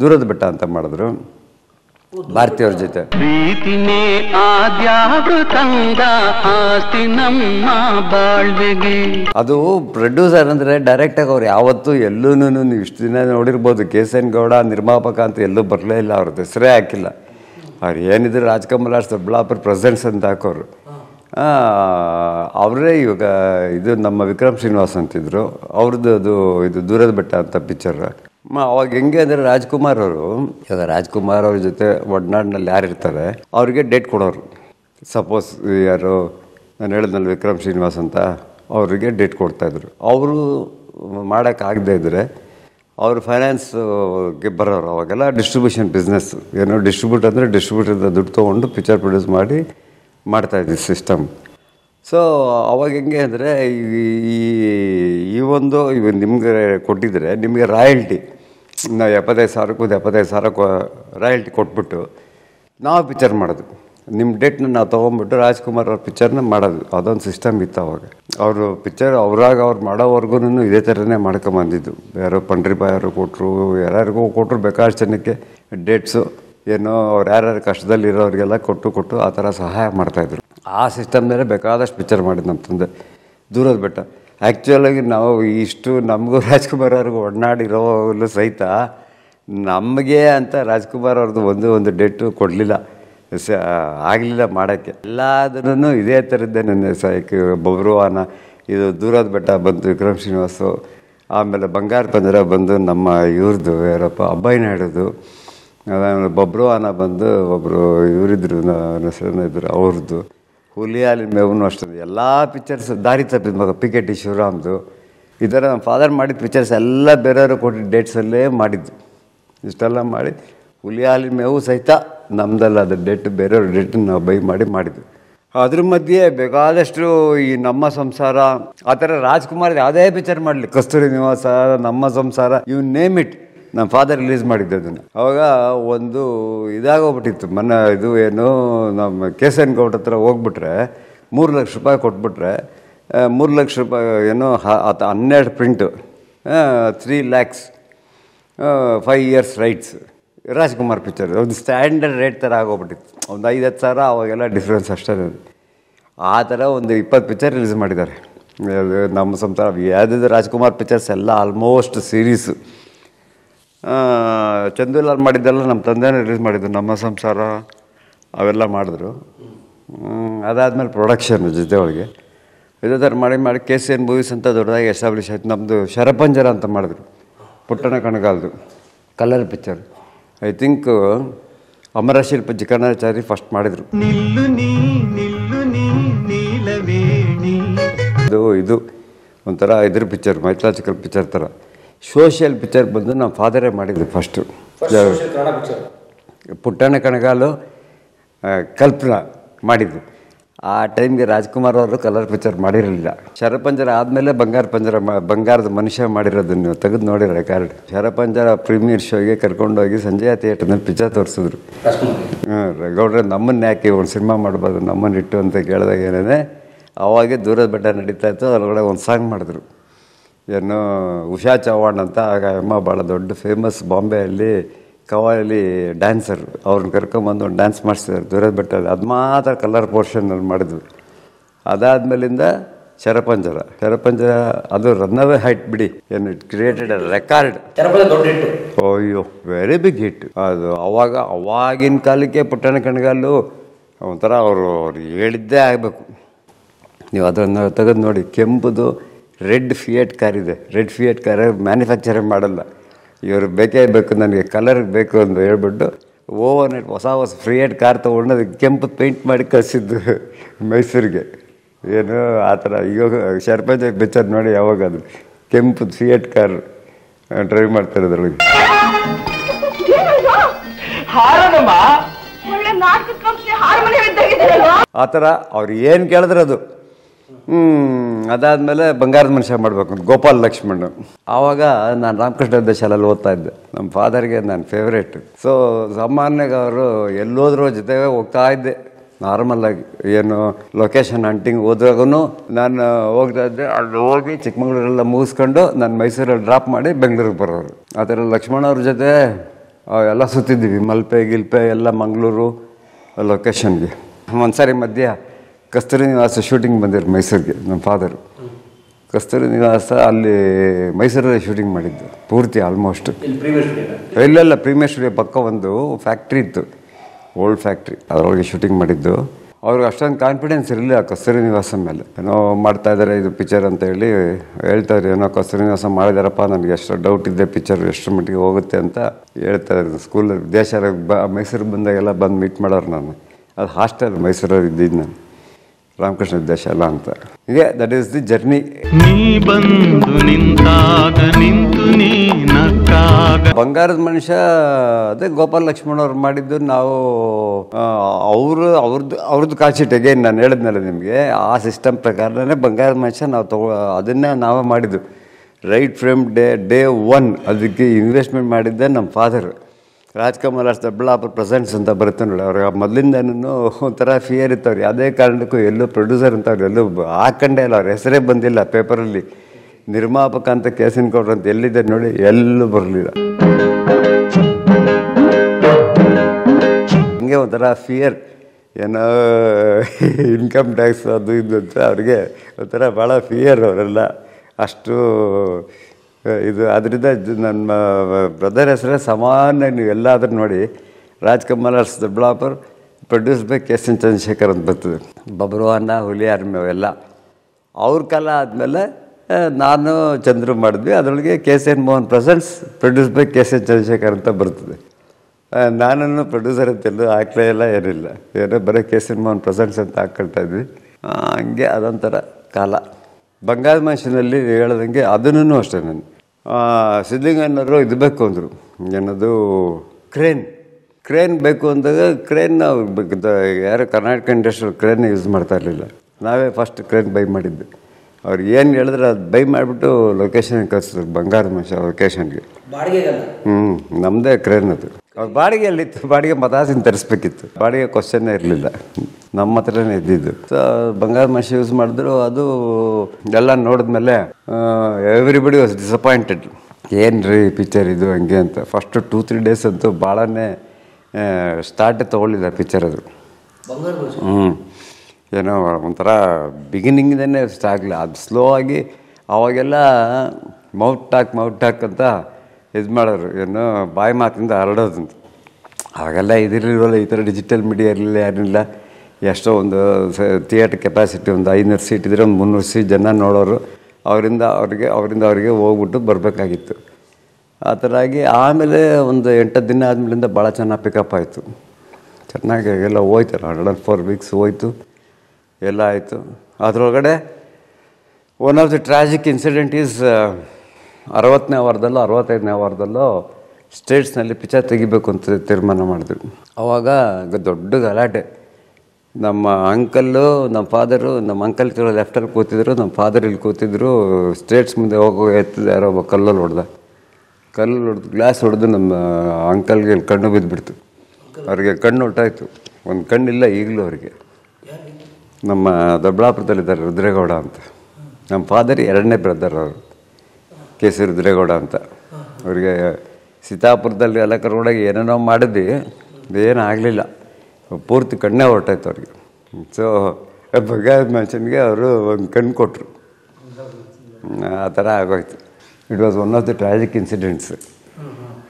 ದೂರದ ಬೆಟ್ಟ ಅಂತ ಮಾಡಿದ್ರು. ಭಾರತೀಯವ್ರ ಜೊತೆ. ಪ್ರೀತಿನೇ ಆಸ್ತಿ ನಮ್ಮ ಬಾಳ್ವೆಗೆ. ಅದು ಪ್ರೊಡ್ಯೂಸರ್ ಅಂದ್ರೆ ಡೈರೆಕ್ಟ್ ಆಗಿ ಅವ್ರು ಯಾವತ್ತೂ ಎಲ್ಲೂ ನೀವು ಇಷ್ಟು ದಿನ ನೋಡಿರ್ಬೋದು. ಕೆ ಸಿ ಎನ್ ಗೌಡ ನಿರ್ಮಾಪಕ ಅಂತ ಎಲ್ಲೂ ಬರಲೇ ಇಲ್ಲ ಅವ್ರದ್ದು ಹೆಸರೇ ಹಾಕಿಲ್ಲ. ಅವ್ರು ಏನಿದ್ರು ರಾಜ್ಕಮಲ್ ಅಷ್ಟು ದೊಡ್ಡಬಳ್ಳಾಪುರ ಪ್ರೆಸೆನ್ಸ್ ಅಂತ ಹಾಕೋರು. ಅವರೇ ಇವಾಗ ಇದು ನಮ್ಮ ವಿಕ್ರಮ್ ಶ್ರೀನಿವಾಸ್ ಅಂತಿದ್ರು. ಅವ್ರದ್ದು ಅದು ಇದು ದೂರದ ಬೆಟ್ಟ ಅಂತ ಪಿಕ್ಚರ್ ಅವಾಗ ಹೆಂಗೆ ಅಂದರೆ ರಾಜ್ಕುಮಾರ್ ಅವರು ರಾಜ್ಕುಮಾರ್ ಅವ್ರ ಜೊತೆ ಒಡನಾಡಿನಲ್ಲಿ ಯಾರು ಇರ್ತಾರೆ, ಅವ್ರಿಗೆ ಡೇಟ್ ಕೊಡೋರು. ಸಪೋಸ್ ಯಾರು, ನಾನು ಹೇಳಿದ್ನಲ್ಲ ವಿಕ್ರಮ್ ಶ್ರೀನಿವಾಸ್ ಅಂತ, ಅವರಿಗೆ ಡೇಟ್ ಕೊಡ್ತಾಯಿದ್ರು ಅವರು ಮಾಡೋಕ್ಕಾಗದೇ ಇದ್ದರೆ ಅವರು ಫೈನಾನ್ಸ್ಗೆ ಬರೋರು ಅವಾಗೆಲ್ಲ ಡಿಸ್ಟ್ರಿಬ್ಯೂಷನ್ ಬಿಸ್ನೆಸ್ ಏನೋ ಡಿಸ್ಟ್ರಿಬ್ಯೂಟ್ ಅಂದರೆ ಡಿಸ್ಟ್ರಿಬ್ಯೂಟರ್ದ ದುಡ್ಡು ತೊಗೊಂಡು ಪಿಕ್ಚರ್ ಪ್ರೊಡ್ಯೂಸ್ ಮಾಡಿ ಮಾಡ್ತಾಯಿದ್ವಿ ಸಿಸ್ಟಮ್ ಸೊ ಅವಾಗ ಹೆಂಗೆ ಅಂದರೆ, ಈ ಈ ಒಂದು, ಇವ ನಿಮಗೆ ಕೊಟ್ಟಿದ್ರೆ, ನಿಮಗೆ ರಾಯಲ್ಟಿ ನಾವು ಎಪ್ಪತ್ತೈದು ಸಾವಿರಕ್ಕೂ ಎಪ್ಪತ್ತೈದು ಸಾವಿರ ರಾಯಲ್ಟಿ ಕೊಟ್ಬಿಟ್ಟು, ನಾವು ಪಿಕ್ಚರ್ ಮಾಡೋದು. ನಿಮ್ಮ ಡೇಟ್ನ ನಾವು ತೊಗೊಂಬಿಟ್ಟು ರಾಜ್ಕುಮಾರ್ ಅವ್ರ ಪಿಕ್ಚರ್ನ ಮಾಡೋದು. ಅದೊಂದು ಸಿಸ್ಟಮ್ ಇತ್ತು ಅವಾಗ. ಅವರು ಪಿಕ್ಚರ್ ಅವ್ರಾಗ ಅವ್ರು ಮಾಡೋವರೆಗೂ ಇದೇ ಥರನೇ ಮಾಡ್ಕೊಂಬಂದಿದ್ದು. ಯಾರೋ ಪಂಡ್ರಿಬಾಯ್ ಅವರು ಕೊಟ್ಟರು ಯಾರ್ಯಾರಿಗೂ ಕೊಟ್ಟರು ಬೇಕಾದಷ್ಟು ಜನಕ್ಕೆ ಡೇಟ್ಸು ಏನೋ ಅವ್ರು ಯಾರ್ಯಾರು ಕಷ್ಟದಲ್ಲಿರೋರಿಗೆಲ್ಲ ಕೊಟ್ಟು ಕೊಟ್ಟು ಆ ಥರ ಸಹಾಯ ಮಾಡ್ತಾಯಿದ್ರು ಆ ಸಿಸ್ಟಮ್ನಲ್ಲೇ ಬೇಕಾದಷ್ಟು ಪಿಕ್ಚರ್ ಮಾಡಿದ್ದು ನಮ್ಮ ತಂದೆ. ದೂರದ ಬೆಟ್ಟ. ಆ್ಯಕ್ಚುಲಾಗಿ ನಾವು ಇಷ್ಟು ನಮಗೂ ರಾಜ್ಕುಮಾರ್ ಅವ್ರಿಗೂ ಒಡನಾಡಿರೋಲ್ಲೂ ಸಹಿತ ನಮಗೆ ಅಂತ ರಾಜ್ಕುಮಾರ್ ಅವ್ರದ್ದು ಒಂದು ಒಂದು ಡೇಟು ಕೊಡಲಿಲ್ಲ. ಸ, ಆಗಲಿಲ್ಲ ಮಾಡೋಕ್ಕೆ. ಎಲ್ಲಾದ್ರೂ ಇದೇ ಥರದ್ದೇ ನನ್ನ ಸಹಾಯಕ್ಕೆ ಬಬ್ರುವಾನ, ಇದು ದೂರದ ಬೆಟ್ಟ ಬಂತು ವಿಕ್ರಮ್ ಶ್ರೀನಿವಾಸು, ಆಮೇಲೆ ಬಂಗಾರ ಪಂಜರ ಬಂದು ನಮ್ಮ ಇವ್ರದ್ದು ಯಾರಪ್ಪ ಅಬ್ಬಾಯಿ ನಾಯ್ಡುದು ಬಬ್ರು ಅನ್ನ ಬಂದು ಒಬ್ಬರು ಇವರಿದ್ರು ಹೆಸರನ್ನ ಇದ್ರು ಅವ್ರದ್ದು ಹುಲಿಯಾಲಿ ಮೇವನು ಅಷ್ಟೊಂದು. ಎಲ್ಲ ಪಿಕ್ಚರ್ಸ್ ದಾರಿ ತಪ್ಪಿದ ಮಗ ಪಿ ಕೆ ಟಿ ಶಿವರಾಮ್ದು. ಈ ಥರ ನಮ್ಮ ಫಾದರ್ ಮಾಡಿದ ಪಿಕ್ಚರ್ಸ್ ಎಲ್ಲ ಬೇರೆಯವರು ಕೊಟ್ಟಿದ್ದ ಡೇಟ್ಸಲ್ಲೇ ಮಾಡಿದ್ದು. ಇಷ್ಟೆಲ್ಲ ಮಾಡಿ ಹುಲಿಯಾಲಿ ಮೇವು ಸಹಿತ ನಮ್ಮದಲ್ಲ ಅದು ಡೇಟ್ ಬೇರೆಯವ್ರ ಡೇಟ್ ನಾವು ಬೈ ಮಾಡಿ ಮಾಡಿದ್ವಿ ಅದ್ರ ಮಧ್ಯೆ ಬೇಕಾದಷ್ಟು ಈ ನಮ್ಮ ಸಂಸಾರ, ಆ ಥರ ರಾಜ್ಕುಮಾರ್ ಯಾವುದೇ ಪಿಕ್ಚರ್ ಮಾಡಲಿ. ಕಸ್ತೂರಿ ನಿವಾಸ, Namma Samsara you name it ನಮ್ಮ ಫಾದರ್ ರಿಲೀಸ್ ಮಾಡಿದ್ದೆ ಅದನ್ನು. ಅವಾಗ ಒಂದು ಇದಾಗೋಗ್ಬಿಟ್ಟಿತ್ತು. ಮೊನ್ನೆ ಇದು ಏನು, ನಮ್ಮ ಕೆ ಸಿ ಎನ್ ಗೌಡ್ ಹತ್ರ ಹೋಗ್ಬಿಟ್ರೆ ಮೂರು ಲಕ್ಷ ರೂಪಾಯಿ ಕೊಟ್ಬಿಟ್ರೆ ಮೂರು ಲಕ್ಷ ರೂಪಾಯಿ ಏನೋ ಹನ್ನೆರಡು print three lakhs five years rights Rajkumar picture ಒಂದು ಸ್ಟ್ಯಾಂಡರ್ಡ್ ರೇಟ್ ಥರ ಆಗೋಗ್ಬಿಟ್ಟಿತ್ತು. ಒಂದು ಐದು, ಹತ್ತು ಸಾವಿರ ಅವಾಗೆಲ್ಲ ಡಿಫ್ರೆನ್ಸ್ ಅಷ್ಟೇ. ಆ ಥರ ಒಂದು ಇಪ್ಪತ್ತು ಪಿಕ್ಚರ್ ರಿಲೀಸ್ ಮಾಡಿದ್ದಾರೆ. ನಮ್ಮ ಸಂಸಾರ. ಯಾವುದಿದೆ ರಾಜ್ಕುಮಾರ್ ಪಿಕ್ಚರ್ಸ್ ಎಲ್ಲ ಆಲ್ಮೋಸ್ಟ್ ಸೀರೀಸು ಚಂದುಲಾಲ್ ಮಾಡಿದ್ದೆಲ್ಲ ನಮ್ಮ ತಂದೆನೇ ರಿಲೀಸ್ ಮಾಡಿದ್ದು ನಮ್ಮ ಸಂಸಾರ ಅವೆಲ್ಲ ಮಾಡಿದ್ರು. ಅದಾದಮೇಲೆ ಪ್ರೊಡಕ್ಷನ್ ಜೊತೆ ಒಳಗೆ ಇದೇ ಥರ ಮಾಡಿ ಮಾಡಿ ಕೆ ಸಿ ಎನ್ ಮೂವೀಸ್ ಅಂತ ದೊಡ್ಡದಾಗಿ ಎಸ್ಟಾಬ್ಲಿಷ್ ಆಯ್ತು. ನಮ್ಮದು ಶರಪಂಜರ ಅಂತ ಮಾಡಿದ್ರು Puttanna ಕಣಗಾಲದು colour picture I think Amarashilpa Jakanachari first ಮಾಡಿದರು. ಇದು ಇದು ಒಂಥರ ಇದ್ರ ಪಿಕ್ಚರ್ ಮೈಥಾಲಜಿಕಲ್ ಪಿಕ್ಚರ್ ಥರ ಸೋಷಿಯಲ್ ಪಿಕ್ಚರ್ ಬಂದು ನಮ್ಮ ಫಾದರೇ ಮಾಡಿದ್ದು ಫಸ್ಟು. ಪುಟ್ಟಣ್ಣ ಕಣಗಾಲು ಕಲ್ಪನಾ ಮಾಡಿದ್ದು ಆ ಟೈಮ್ಗೆ ರಾಜ್ಕುಮಾರ್ ಅವರು ಕಲರ್ ಪಿಕ್ಚರ್ ಮಾಡಿರಲಿಲ್ಲ. ಶರಪಂಜರ ಆದಮೇಲೆ ಬಂಗಾರ ಪಂಜರ ಮಾ- ಬಂಗಾರದ ಮನುಷ್ಯ ಮಾಡಿರೋದು ನೀವು ತೆಗೆದು ನೋಡಿ ರೆಕಾರ್ಡ್ ಶರಪಂಜರ ಪ್ರೀಮಿಯರ್ ಶೋಗೆ ಕರ್ಕೊಂಡೋಗಿ ಸಂಜಯ ಥಿಯೇಟರ್ನಲ್ಲಿ ಪಿಕ್ಚರ್ ತೋರಿಸಿದ್ರು. ಹಾಂ ಗೌಡ್ರೆ ನಮ್ಮನ್ನ ಯಾಕೆ ಒಂದು ಸಿನಿಮಾ ಮಾಡ್ಬೋದು ನಮ್ಮನ್ನು ಇಟ್ಟು ಅಂತ ಕೇಳಿದಾಗ ಏನೇನೆ ಅವಾಗೆ ದೂರದ ಬೆಟ್ಟ ನಡೀತಾ ಇತ್ತು ಅದರೊಳಗಡೆ ಒಂದು ಸಾಂಗ್ ಮಾಡಿದ್ರು. ಏನು ಉಷಾ ಚವ್ಹಾಣ್ ಅಂತ ಆಗ ಅಮ್ಮ ಭಾಳ ದೊಡ್ಡ ಫೇಮಸ್ ಬಾಂಬೆಯಲ್ಲಿ ಕವಾಲಿ ಡ್ಯಾನ್ಸರ್ ಅವ್ರನ್ನ ಕರ್ಕೊಂಬಂದು ಒಂದು ಡ್ಯಾನ್ಸ್ ಮಾಡಿಸಿದ್ರು. ದೂರದ ಬೆಟ್ಟಲ್ಲಿ ಅದು ಮಾತ್ರ ಕಲರ್ ಪೋರ್ಷನಲ್ಲಿ ಮಾಡಿದ್ವಿ. ಅದಾದ್ಮೇಲಿಂದ ಶರಪಂಜರ. ಶರಪಂಜರ ಅದು ರನ್ನವೇ ಹೈಟ್ ಬಿಡಿ. ಏನು ಇಟ್ ಕ್ರಿಯೇಟೆಡ್ ಅ ರೆಕಾರ್ಡ್ ಅಯ್ಯೋ ವೆರಿ ಬಿಗ್ ಹಿಟ್ ಅದು ಅವಾಗ ಅವಾಗಿನ ಕಾಲಕ್ಕೆ ಪುಟ್ಟಣ ಕಣಗಾಲು ಒಂಥರ ಅವರು ಅವ್ರು ಹೇಳಿದ್ದೇ ಆಗಬೇಕು. ನೀವು ಅದನ್ನು ತೆಗೆದು ನೋಡಿ ಕೆಂಪುದು ರೆಡ್ ಫಿಯೇಟ್ ಕಾರ್ ಇದೆ. ರೆಡ್ ಫಿಯೇಟ್ ಕಾರ್ ಮ್ಯಾನುಫ್ಯಾಕ್ಚರೇ ಮಾಡಲ್ಲ. ಇವರು ಬೇಕೇ ಬೇಕು ನನಗೆ ಕಲರ್ ಬೇಕು ಅಂತ ಹೇಳ್ಬಿಟ್ಟು ಓವರ್ ನೈಟ್ ಹೊಸ ಹೊಸ ಫ್ರಿಯೇಟ್ ಕಾರ್ ತೊಗೊಂಡು ಅದಕ್ಕೆ ಕೆಂಪು ಪೇಂಟ್ ಮಾಡಿ ಕಳಿಸಿದ್ದು ಮೈಸೂರಿಗೆ. ಏನು ಆ ಥರ. ಇವಾಗ ಶರ್ಪಂಜ ಪಿಕ್ಚರ್ ನೋಡಿ ಯಾವಾಗ ಅದು ಕೆಂಪು ಫಿಯೇಟ್ ಕಾರ್ ಡ್ರೈವ್ ಮಾಡ್ತಾರೆ ಅದ್ರೊಳಗೆ ಹಾರನಮ್ಮ ಒಳ್ಳೆ ನಾಟಕ ಕಂಪ್ನಿ ಹಾರ್ಮೋನಿಯಂ ಇದ್ದಾಗಿದ್ದೀರಲ್ವಾ ಆ ಥರ ಅವ್ರು ಏನು ಕೇಳಿದ್ರೆ ಅದು. ಹ್ಞೂ ಅದಾದ್ಮೇಲೆ ಬಂಗಾರದ ಮನುಷ್ಯ ಮಾಡಬೇಕು ಅಂತ, ಗೋಪಾಲ್ ಲಕ್ಷ್ಮಣ್. ಆವಾಗ ನಾನು ರಾಮಕೃಷ್ಣ ದೇಶಾಲಲ್ಲಿ ಓದ್ತಾ ಇದ್ದೆ. ನಮ್ಮ ಫಾದರ್ಗೆ ನನ್ನ ಫೇವ್ರೇಟ್ ಸೊ ಸಾಮಾನ್ಯವಾಗಿ ಅವರು ಎಲ್ಲೋದ್ರೂ ಜೊತೆ ಹೋಗ್ತಾ ಇದ್ದೆ. ನಾರ್ಮಲ್ ಆಗಿ, ಏನು ಲೊಕೇಶನ್ ಹಂಟಿಂಗ್ ಹೋದ್ರಾಗೂ ನಾನು ಹೋಗ್ತಾ ಇದ್ದೆ. ಅಲ್ಲಿ ಹೋಗಿ ಚಿಕ್ಕಮಗಳೂರೆಲ್ಲ ಮುಗಿಸ್ಕೊಂಡು ನಾನು ಮೈಸೂರಲ್ಲಿ ಡ್ರಾಪ್ ಮಾಡಿ ಬೆಂಗಳೂರಿಗೆ ಬರೋರು. ಆ ಥರ ಲಕ್ಷ್ಮಣ ಅವ್ರ ಜೊತೆ ಎಲ್ಲ ಸುತ್ತಿದ್ದೀವಿ ಮಲ್ಪೆ, ಗಿಲ್ಪೆ, ಎಲ್ಲ ಮಂಗಳೂರು ಲೊಕೇಶನ್ಗೆ ಒಂದ್ಸರಿ ಮಧ್ಯ ಕಸ್ತೂರಿ ನಿವಾಸ ಶೂಟಿಂಗ್ ಬಂದಿರು ಮೈಸೂರಿಗೆ ನಮ್ಮ ಫಾದರು ಕಸ್ತೂರಿ ನಿವಾಸ ಅಲ್ಲಿ ಮೈಸೂರಲ್ಲೇ ಶೂಟಿಂಗ್ ಮಾಡಿದ್ದು ಪೂರ್ತಿ ಆಲ್ಮೋಸ್ಟ್ ಇಲ್ಲೆಲ್ಲ ಪ್ರೀಮಿಯರ್ ಸ್ಟುಡಿಯೋ ಪಕ್ಕ ಒಂದು ಫ್ಯಾಕ್ಟ್ರಿ ಇತ್ತು. ಓಲ್ಡ್ ಫ್ಯಾಕ್ಟ್ರಿ ಅದರೊಳಗೆ ಶೂಟಿಂಗ್ ಮಾಡಿದ್ದು. ಅವ್ರಿಗೆ ಅಷ್ಟೊಂದು ಕಾನ್ಫಿಡೆನ್ಸ್ ಇರಲಿಲ್ಲ ಕಸ್ತೂರಿ ನಿವಾಸ ಮೇಲೆ. ಏನೋ ಮಾಡ್ತಾ ಇದ್ದಾರೆ ಇದು ಪಿಕ್ಚರ್ ಅಂತ ಹೇಳಿ ಹೇಳ್ತಾರೆ ಏನೋ ಕಸ್ತೂರಿ ನಿವಾಸ ಮಾಡಿದಾರಪ್ಪ ನನಗೆ ಎಷ್ಟು ಡೌಟ್ ಇದೆ ಪಿಕ್ಚರ್ ಎಷ್ಟು ಮಟ್ಟಿಗೆ ಹೋಗುತ್ತೆ ಅಂತ ಹೇಳ್ತಾರೆ ಸ್ಕೂಲಲ್ಲಿ ವಿದೇಶ ಬ ಮೈಸೂರಿಗೆ ಬಂದಾಗೆಲ್ಲ ಬಂದು ಮೀಟ್ ಮಾಡೋರು ನಾನು. ಅದು ಹಾಸ್ಟೆಲ್ ಮೈಸೂರಲ್ಲಿ ಇದ್ದಿದ್ದು ನಾನು. ರಾಮಕೃಷ್ಣ ದೇಶಾಲ ಅಂತ. ಹೀಗೆ ದಟ್ ಈಸ್ ದಿ ಜರ್ನಿ ನೀ ಬಂದು ನಿಂತಾಗ ನಿಂತು ನೀ ನಕ್ಕಾಗ. ಬಂಗಾರದ ಮನುಷ್ಯ ಅದೇ ಗೋಪಾಲ ಲಕ್ಷ್ಮಣ್ ಅವ್ರು ಮಾಡಿದ್ದು ನಾವು ಅವರು ಅವ್ರದ್ದು ಅವ್ರದ್ದು ಅಗೇನ್ ನಾನು ಹೇಳಿದ್ನಲ್ಲ ನಿಮಗೆ ಆ ಸಿಸ್ಟಮ್ ಪ್ರಕಾರನೇ ಬಂಗಾರದ ಮನುಷ್ಯ ನಾವು ತಗೋ ಅದನ್ನೇ ನಾವೇ ಮಾಡಿದ್ದು. Right from day day one ಅದಕ್ಕೆ ಇನ್ವೆಸ್ಟ್ಮೆಂಟ್ ಮಾಡಿದ್ದೆ ನಮ್ಮ ಫಾದರ್ ರಾಜ್ಕಮಲ್ ಅಷ್ಟು ದೊಡ್ಡಬಳ್ಳಾಪುರ ಪ್ರೆಸೆಂಟ್ಸ್ ಅಂತ ಬರುತ್ತೆ ನೋಡಿ ಅವ್ರಿಗೆ ಮೊದಲಿಂದನೂ ಒಂಥರ ಫಿಯರ್ ಇತ್ತು ಅವ್ರಿಗೆ ಯಾವುದೇ ಕಾರಣಕ್ಕೂ ಎಲ್ಲೂ ಪ್ರೊಡ್ಯೂಸರ್ ಅಂತ ಅವ್ರು ಎಲ್ಲೂ ಹಾಕಂಡೇ ಇಲ್ಲ, ಅವ್ರ ಹೆಸರೇ ಬಂದಿಲ್ಲ ಪೇಪರಲ್ಲಿ ನಿರ್ಮಾಪಕ ಅಂತ ಕೇಸಿನ ಕೊಡ್ರು ಅಂತ ಎಲ್ಲಿದೆ ನೋಡಿ, ಎಲ್ಲೂ ಬರಲಿಲ್ಲ. ಹಂಗೆ ಒಂಥರ ಫಿಯರ್ ಏನೋ ಇನ್ಕಮ್ ಟ್ಯಾಕ್ಸ್ ಅದು ಇದು ಅಂತ ಅವ್ರಿಗೆ ಒಂಥರ ಭಾಳ ಫಿಯರ್ ಅವರೆಲ್ಲ. ಅಷ್ಟು ಇದು ಅದರಿಂದ ನನ್ನ ಬ್ರದರ್ ಹೆಸರೇ ಸಮಾನ, ನೀವು ಎಲ್ಲಾದರೂ ನೋಡಿ. Rajkamal arts Doddaballapura produce by K S N Chandrashekhar ಅಂತ ಬರ್ತದೆ. ಬಬ್ರುವಾನ ಹುಲಿ ಆರ್ಮಿ ಅವೆಲ್ಲ. ಅವ್ರ ಕಾಲ ಆದಮೇಲೆ ನಾನು ಚಂದ್ರು ಮಾಡಿದ್ವಿ. ಅದರೊಳಗೆ K S N Mohan presents produce by K N Chandrashekhar ಅಂತ ಬರ್ತದೆ. ನಾನೂ ನಾನನ್ನು ಪ್ರೊಡ್ಯೂಸರ್ ಅಂತೆಲ್ಲೂ ಹಾಕ್ಲೇ ಇಲ್ಲ, ಏನಿಲ್ಲ. ಏನೋ ಬರೀ K S N Mohan presents ಅಂತ ಹಾಕ್ಕೊಳ್ತಾ ಇದ್ವಿ. ಹಂಗೆ ಅದೊಂಥರ ಕಾಲ. ಬಂಗಾಳ ಮನುಷ್ಯನಲ್ಲಿ ಹೇಳ್ದಂಗೆ ಅದನ್ನೂ ಅಷ್ಟೇ ನಾನು. ಆ, ಸಿದ್ಧಲಿಂಗಣ್ಣವರು ಇದು ಬೇಕು ಅಂದರು. ಏನದು? ಕ್ರೇನ್. ಕ್ರೇನ್ ಬೇಕು ಅಂದಾಗ ಕ್ರೇನ್ ನಾವು ಯಾರು ಕರ್ನಾಟಕ ಇಂಡಸ್ಟ್ರಿಯಲ್ ಕ್ರೇನ್ ಯೂಸ್ ಮಾಡ್ತಾ ಇರಲಿಲ್ಲ. ನಾವೇ ಫಸ್ಟ್ ಕ್ರೇನ್ ಬೈ ಮಾಡಿದ್ದು. ಅವ್ರು ಏನು ಹೇಳಿದ್ರೆ ಅದು ಬೈ ಮಾಡಿಬಿಟ್ಟು ಲೊಕೇಶನ್ಗೆ ಕಳಿಸಿದ್ರು ಬಂಗಾರ ಮನುಷ್ಯ ಲೊಕೇಶನ್ಗೆ ಹ್ಞೂ ನಮ್ಮದೇ ಕ್ರೇನ್ ಅದು. ಅವ್ರ ಬಾಡಿಗೆಯಲ್ಲಿತ್ತು ಬಾಡಿಗೆ ಮತಾಸಿನ ತರಿಸ್ಬೇಕಿತ್ತು. ಬಾಡಿಗೆ ಕ್ವಶನ್ನೇ ಇರಲಿಲ್ಲ. ನಮ್ಮ ಹತ್ರನೇ ಇದ್ದಿದ್ದು. ಸೊ ಬಂಗಾರ ಮಷಿ ಯೂಸ್ ಮಾಡಿದ್ರು. ಅದು ಎಲ್ಲ ನೋಡಿದ್ಮೇಲೆ ಎವ್ರಿಬಡಿ ವಾಸ್ ಡಿಸಪಾಯಿಂಟೆಡ್ ಏನು ರೀ ಪಿಕ್ಚರ್ ಇದು ಹಂಗೆ ಅಂತ. ಫಸ್ಟ್ ಟೂ ತ್ರೀ ಡೇಸ್ ಅಂತೂ ಭಾಳನೇ ಸ್ಟಾರ್ಟ್ ತೊಗೊಳ್ಳಿಲ್ಲ ಪಿಕ್ಚರ್ ಅದು. ಹ್ಞೂ ಏನೋ ಒಂಥರ ಬಿಗಿನಿಂಗ್ದೇ ಇಷ್ಟ ಆಗಲಿಲ್ಲ. ಅದು ಸ್ಲೋ ಆಗಿ ಅವಾಗೆಲ್ಲ ಮೌಟ್ ಟಾಕ್ ಮೌಟ್ ಟಾಕ್ ಅಂತ ಇದು ಮಾಡೋರು ಏನು ಬಾಯಿ ಮಾತಿಂದ ಹರಡೋದಂತ. ಆಗೆಲ್ಲ ಇದಿರಲಿಲ್ಲ ಈ ಥರ ಡಿಜಿಟಲ್ ಮೀಡಿಯಾ ಇರಲಿಲ್ಲ ಏನಿಲ್ಲ ಎಷ್ಟೋ ಒಂದು ಥಿಯೇಟರ್ ಕೆಪಾಸಿಟಿ ಒಂದು ಐನೂರು ಸೀಟ್ ಇದ್ದರೆ ಒಂದು ಮುನ್ನೂರು ಸೀಟ್ ಜನ ನೋಡೋರು, ಅವರಿಂದ ಅವ್ರಿಗೆ, ಅವರಿಂದ ಅವರಿಗೆ ಹೋಗ್ಬಿಟ್ಟು ಬರಬೇಕಾಗಿತ್ತು. ಆ ಥರ ಆಗಿ ಆಮೇಲೆ ಒಂದು ಎಂಟು ದಿನ ಆದಮೇಲಿಂದ ಭಾಳ ಚೆನ್ನಾಗಿ ಪಿಕಪ್ ಆಯಿತು. ಚೆನ್ನಾಗಿ ಎಲ್ಲ ಹೋಯ್ತು, ಹಂಡ್ರೆಡ್ ಆ್ಯಂಡ್ ಫೋರ್ ವೀಕ್ಸ್ ಹೋಯ್ತು, ಎಲ್ಲ ಆಯಿತು. ಅದರೊಳಗಡೆ one of the tragic incident is ಅರವತ್ತನೇ ವಾರದಲ್ಲೋ, ಅರವತ್ತೈದನೇ ವಾರದಲ್ಲೋ ಸ್ಟೇಟ್ಸ್ನಲ್ಲಿ ಪಿಕ್ಚರ್ ತೆಗಿಬೇಕು ಅಂತ ತೀರ್ಮಾನ ಮಾಡಿದ್ರು. ಅವಾಗ ದೊಡ್ಡ ಗಲಾಟೆ. ನಮ್ಮ ಅಂಕಲ್ಲು, ನಮ್ಮ ಫಾದರು, ನಮ್ಮ ಅಂಕಲ್ ಕೆಲವು ಲೆಫ್ಟಲ್ಲಿ ಕೂತಿದ್ರು, ನಮ್ಮ ಫಾದರ್ ಇಲ್ಲಿ ಕೂತಿದ್ರು, ಸ್ಟೇಟ್ಸ್ ಮುಂದೆ ಹೋಗೋ ಎತ್ತಿದ ಯಾರೋ ಒಬ್ಬ ಕಲ್ಲಲ್ಲಿ ಹೊಡೆದ. ಕಲ್ಲು ಹೊಡೆದು ಗ್ಲಾಸ್ ಹೊಡೆದು ನಮ್ಮ ಅಂಕಲ್ಗೆ ಇಲ್ಲಿ ಕಣ್ಣು ಬಿದ್ದುಬಿಡ್ತು ಅವ್ರಿಗೆ ಕಣ್ಣು ಹೊಟ್ಟಾಯಿತು ಒಂದು ಕಣ್ಣಿಲ್ಲ ಈಗಲೂ ಅವರಿಗೆ. ನಮ್ಮ ದೊಡ್ಡಬಳ್ಳಾಪುರದಲ್ಲಿದ್ದಾರೆ ರುದ್ರೇಗೌಡ ಅಂತ. ನಮ್ಮ ಫಾದರ್ ಎರಡನೇ ಬ್ರದರ್ ಅವರು. ಕೆ ದುರೇಗೌಡ ಅಂತ. ಅವರಿಗೆ ಸೀತಾಪುರದಲ್ಲಿ ಎಲ್ಲ ಕರ್ಕೊಂಡೋಗಿ ಏನೇನೋ ಮಾಡಿದ್ವಿ ಏನೂ ಆಗಲಿಲ್ಲ. ಪೂರ್ತಿ ಕಣ್ಣೇ ಹೊರಟಾಯ್ತು ಅವ್ರಿಗೆ. ಸೊ ಬಗಾದ ಮನುಷ್ಯನಿಗೆ ಅವರು ಒಂದು ಕಣ್ಣು ಕೊಟ್ಟರು ಆ ಥರ ಆಗೋಯ್ತು. It was one of the tragic incidents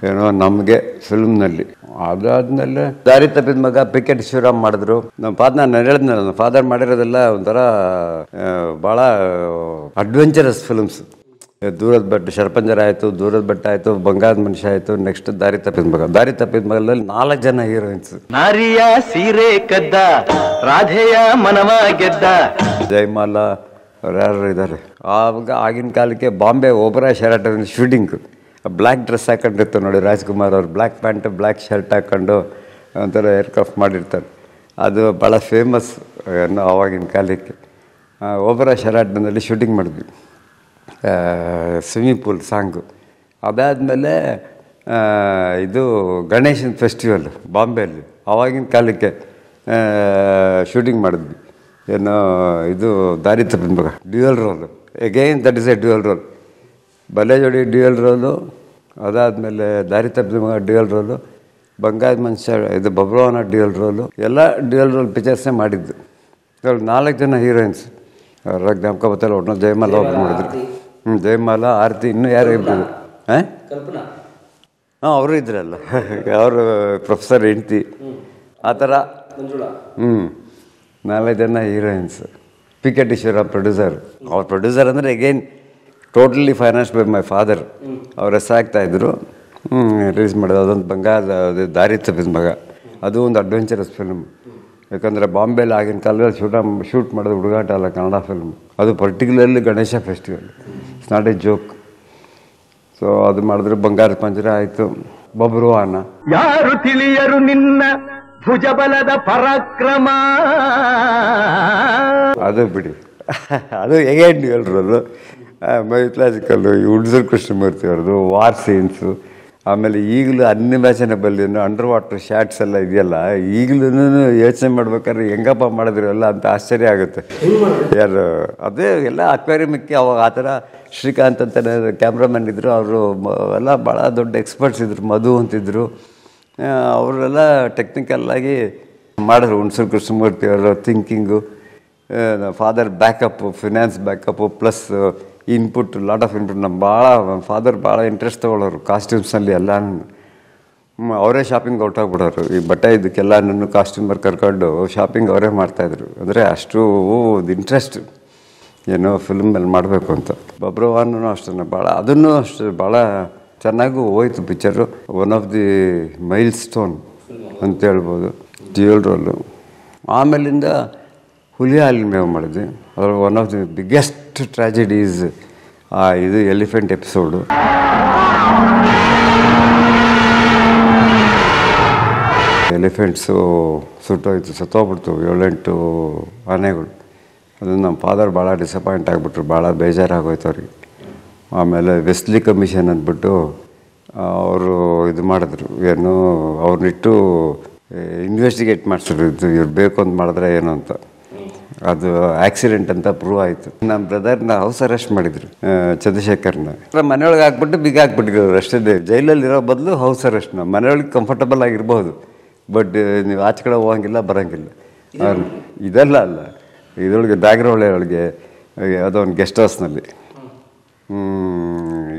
ಏನೋ ನಮಗೆ ಫಿಲ್ಮ್ನಲ್ಲಿ. ಅದಾದ್ಮೇಲೆ ದಾರಿ ತಪ್ಪಿದ ಮಗ ಪಿಕೆಟ್ ಶಿವರಾಮ್ ಮಾಡಿದ್ರು. ನಮ್ಮ ಫಾದರ್ ನಾನು ಹೇಳಿದ್ನಲ್ಲ, ನಮ್ಮ ಫಾದರ್ ಮಾಡಿರೋದೆಲ್ಲ ಒಂಥರ ಭಾಳ ಅಡ್ವೆಂಚರಸ್ ಫಿಲ್ಮ್ಸ್ ದೂರದ ಬೆಟ್ಟ ಶರಪಂಜರ ಆಯಿತು ದೂರದ ಬೆಟ್ಟ ಆಯಿತು ಬಂಗಾರದ ಮನುಷ್ಯ ಆಯಿತು ನೆಕ್ಸ್ಟ್ ದಾರಿ ತಪ್ಪಿದ ಮಗ. ದಾರಿ ತಪ್ಪಿದ ಮಗದಲ್ಲಿ ನಾಲ್ಕು ಜನ ಹೀರೋಯಿನ್ಸ್ ನಾರಿಯ ಸೀರೆ ಕದ್ದ ರಾಧೆಯ ಮನವ ಗೆದ್ದ. ಜಯಮಾಲ ಅವ್ರು ಯಾರು ಇದ್ದಾರೆ ಆವಾಗ ಆಗಿನ ಕಾಲಕ್ಕೆ Bombay Oberoi Sheraton shooting black dress ಹಾಕೊಂಡಿರ್ತಾರೆ ನೋಡಿ ರಾಜ್ಕುಮಾರ್ ಅವ್ರು. ಬ್ಲ್ಯಾಕ್ ಪ್ಯಾಂಟ್ ಬ್ಲ್ಯಾಕ್ ಶರ್ಟ್ ಹಾಕೊಂಡು ಒಂಥರ ಏರ್ಕ್ರಾಫ್ಟ್ ಮಾಡಿರ್ತಾರೆ. ಅದು ಭಾಳ ಫೇಮಸ್ ಅನ್ನೋ ಆವಾಗಿನ ಕಾಲಕ್ಕೆ. ಓಬರಾ ಶರಾಟ್ನಲ್ಲಿ ಶೂಟಿಂಗ್ ಮಾಡಿದ್ವಿ. Swimming pool song. ಅದಾದಮೇಲೆ ಇದು ಗಣೇಶನ ಫೆಸ್ಟಿವಲ್ ಬಾಂಬೆಯಲ್ಲಿ. ಆವಾಗಿನ ಕಾಲಕ್ಕೆ ಶೂಟಿಂಗ್ ಮಾಡಿದ್ವಿ. ಏನೋ ಇದು ದಾರಿ ತಪ್ಪಿದ ಮಗ dual role. Again that is a dual role. ಬಲ್ಲೆಜೋಡಿ dual role, ಅದಾದಮೇಲೆ ದಾರಿ ತಪ್ಪಿದ ಮಗ ಡ್ಯೂಯಲ್ ರೋಲು ಬಂಗಾದ ಮನುಷ್ಯ, ಇದು ಬಬ್ರವನ ಡ್ಯೂಯಲ್ ರೋಲು, ಎಲ್ಲ ಡ್ಯೂಯಲ್ ರೋಲ್ ಪಿಕ್ಚರ್ಸೇ ಮಾಡಿದ್ದು. ನಾಲ್ಕು ಜನ ಹೀರೋಯಿನ್ಸ್ ಅವ್ರಾಗ ಜ್ಞಾಪಕ ಒಟ್ಟು ಜಯಮಾಲ ಮಾಡಿದ್ರು ಹ್ಞೂ ಜಯಮಾಲ ಆರತಿ ಇನ್ನೂ ಯಾರು ಇಬ್ಬರು ಹಾಂ? ಹಾಂ ಅವರು ಇದ್ರಲ್ಲ. ಅವರು ಪ್ರೊಫೆಸರ್ ಹೆಂಡ್ತಿ. ಆ ಥರ. ಹ್ಞೂ ನಾಲ್ಕು ಜನ heroines. P K T Shivaram producer ಅವ್ರ ಪ್ರೊಡ್ಯೂಸರ್ ಅಂದರೆ again totally finance by my father ಅವ್ರು ಹೆಸರಾಗ್ತಾ ಇದ್ರು. ಹ್ಞೂ ರಿಲೀಸ್ ಮಾಡೋದು ಅದೊಂದು ಬಂಗಾರದ ಅದು ದಾರಿ ತಪ್ಪಿದ ಮಗ. ಅದು ಒಂದು ಅಡ್ವೆಂಚರಸ್ ಫಿಲ್ಮ್ ಯಾಕಂದರೆ ಬಾಂಬೆಲಿ ಆಗಿನ ಕಾಲದಲ್ಲಿ ಶೂಟ ಶೂಟ್ ಮಾಡೋದು ಹುಡುಗಾಟ ಅಲ್ಲ ಕನ್ನಡ ಫಿಲ್ಮ್ ಅದು particularly Ganesha festival it's not a joke so ಅದು ಮಾಡಿದ್ರೆ ಬಂಗಾರ ಪಂಜರ ಆಯಿತು. ಬಬ್ರುವಾನ ಯಾರು ತಿಳಿಯರು ನಿನ್ನ ಭುಜಬಲದ ಪರಾಕ್ರಮ? ಅದು ಬಿಡಿ. ಅದು ಹೆಂಗೆ ಹೇಳ್ರು ಅದು? ಮೈಥಲಾಜಿಕಲ್ಲು ಈ ಉಡ್ಸರ್ ಕೃಷ್ಣಮೂರ್ತಿ ಅವ್ರದ್ದು ವಾರ್ ಸೀನ್ಸು ಆಮೇಲೆ ಈಗಲೂ ಅನ್ಇಮ್ಯಾಜಿನಬಲ್ ಏನು ಅಂಡರ್ ವಾಟರ್ ಶಾಟ್ಸ್ ಎಲ್ಲ ಇದೆಯಲ್ಲ ಈಗಲೂ ಯೋಚನೆ ಮಾಡ್ಬೇಕಾದ್ರೆ ಹೆಂಗಪ್ಪ ಮಾಡಿದ್ರು ಎಲ್ಲ ಅಂತ ಆಶ್ಚರ್ಯ ಆಗುತ್ತೆ. ಯಾರು ಅದೇ ಎಲ್ಲ ಅಕ್ವೇರಿಯಮಿಕ್ಕೆ ಅವಾಗ ಆ ಥರ ಶ್ರೀಕಾಂತ್ ಅಂತ ಕ್ಯಾಮ್ರಾಮನ್ ಇದ್ದರು ಅವರು ಎಲ್ಲ ಭಾಳ ದೊಡ್ಡ ಎಕ್ಸ್ಪರ್ಟ್ಸ್ ಇದ್ದರು ಮಧು ಅಂತಿದ್ರು. ಆ, ಅವರೆಲ್ಲ ಟೆಕ್ನಿಕಲ್ಲಾಗಿ ಮಾಡಿದ್ರು ಹುಣಸೂರು ಕೃಷ್ಣಮೂರ್ತಿ ಅವರ thinking father backup finance backup plus input lot of input ನಮ್ಮ ಭಾಳ ಫಾದರ್ ಭಾಳ ಇಂಟ್ರೆಸ್ಟ್ ತೊಗೊಳೋರು ಕಾಸ್ಟ್ಯೂಮ್ಸಲ್ಲಿ ಎಲ್ಲ ಅವರೇ ಶಾಪಿಂಗ್ ಔಟ್ ಆಗ್ಬಿಡೋರು. ಈ ಬಟ್ಟೆ ಇದಕ್ಕೆಲ್ಲ ನನ್ನ ಕಾಸ್ಟ್ಯೂಮರ್ ಕರ್ಕೊಂಡು ಶಾಪಿಂಗ್ ಅವರೇ ಮಾಡ್ತಾಯಿದ್ರು ಅಂದರೆ ಅಷ್ಟು ಇಂಟ್ರೆಸ್ಟ್ ಏನೋ ಫಿಲ್ಮಲ್ಲಿ ಮಾಡಬೇಕು ಅಂತ. ಬಬ್ರವಾನು ಅಷ್ಟೇ ಭಾಳ, ಅದನ್ನು ಅಷ್ಟು ಭಾಳ ಚೆನ್ನಾಗೂ ಹೋಯ್ತು picture one of the milestone ಅಂತ ಹೇಳ್ಬೋದು. ಡ್ಯೂಯಲ್ ರೋಲು ಆಮೇಲಿಂದ ಹುಲಿ ಹಾಲಿನ ಮೇವು ಮಾಡಿದ್ವಿ. ಅದ್ರಲ್ಲಿ one of the biggest tragedies ಆ, ಇದು ಎಲಿಫೆಂಟ್ ಎಪಿಸೋಡು ಎಲಿಫೆಂಟ್ಸು ಸುಟ್ಟೋಯ್ತು, ಸತ್ತೋಗ್ಬಿಡ್ತು, ಏಳೆಂಟು ಆನೆಗಳು. ಅದು ನಮ್ಮ ಫಾದರ್ ಭಾಳ ಡಿಸಪಾಯಿಂಟ್ ಆಗಿಬಿಟ್ರು, ಭಾಳ ಬೇಜಾರಾಗೋಯ್ತು ಅವ್ರಿಗೆ. ಆಮೇಲೆ ವೆಸ್ಲಿ ಕಮಿಷನ್ ಅಂದ್ಬಿಟ್ಟು ಅವರು ಇದು ಮಾಡಿದ್ರು, ಏನು ಅವ್ರನ್ನಿಟ್ಟು ಇನ್ವೆಸ್ಟಿಗೇಟ್ ಮಾಡಿಸಿದ್ರು, ಇದು ಇವ್ರು ಬೇಕು ಅಂತ ಮಾಡಿದ್ರೆ ಏನು ಅಂತ. ಅದು ಆಕ್ಸಿಡೆಂಟ್ ಅಂತ ಪ್ರೂವ್ ಆಯಿತು. ನಮ್ಮ ಬ್ರದರ್ನ ಹೌಸ್ ಅರೆಸ್ಟ್ ಮಾಡಿದ್ರು ಚಂದ್ರಶೇಖರ್ನ. ಮನೆಯೊಳಗೆ ಹಾಕ್ಬಿಟ್ಟು ಬಿಗ ಹಾಕ್ಬಿಟ್ಟಿದ್ರು ಅಷ್ಟೇ. ಜೈಲಲ್ಲಿರೋ ಬದಲು ಹೌಸ್ ಅರೆಸ್ಟ್ನ ಮನೆಯೊಳಗೆ ಕಂಫರ್ಟಬಲ್ ಆಗಿರ್ಬೋದು ಬಟ್ ನೀವು ಆಚೆ ಕಡೆ ಹೋಗಂಗಿಲ್ಲ, ಬರೋಂಗಿಲ್ಲ. ಇದೆಲ್ಲ ಅಲ್ಲ. ಇದರೊಳಗೆ ಬ್ಯಾಗ್ರೌಂಡ್ ಒಳಗೆ ಯಾವುದೋ ಒಂದು ಗೆಸ್ಟ್ ಹೌಸ್ನಲ್ಲಿ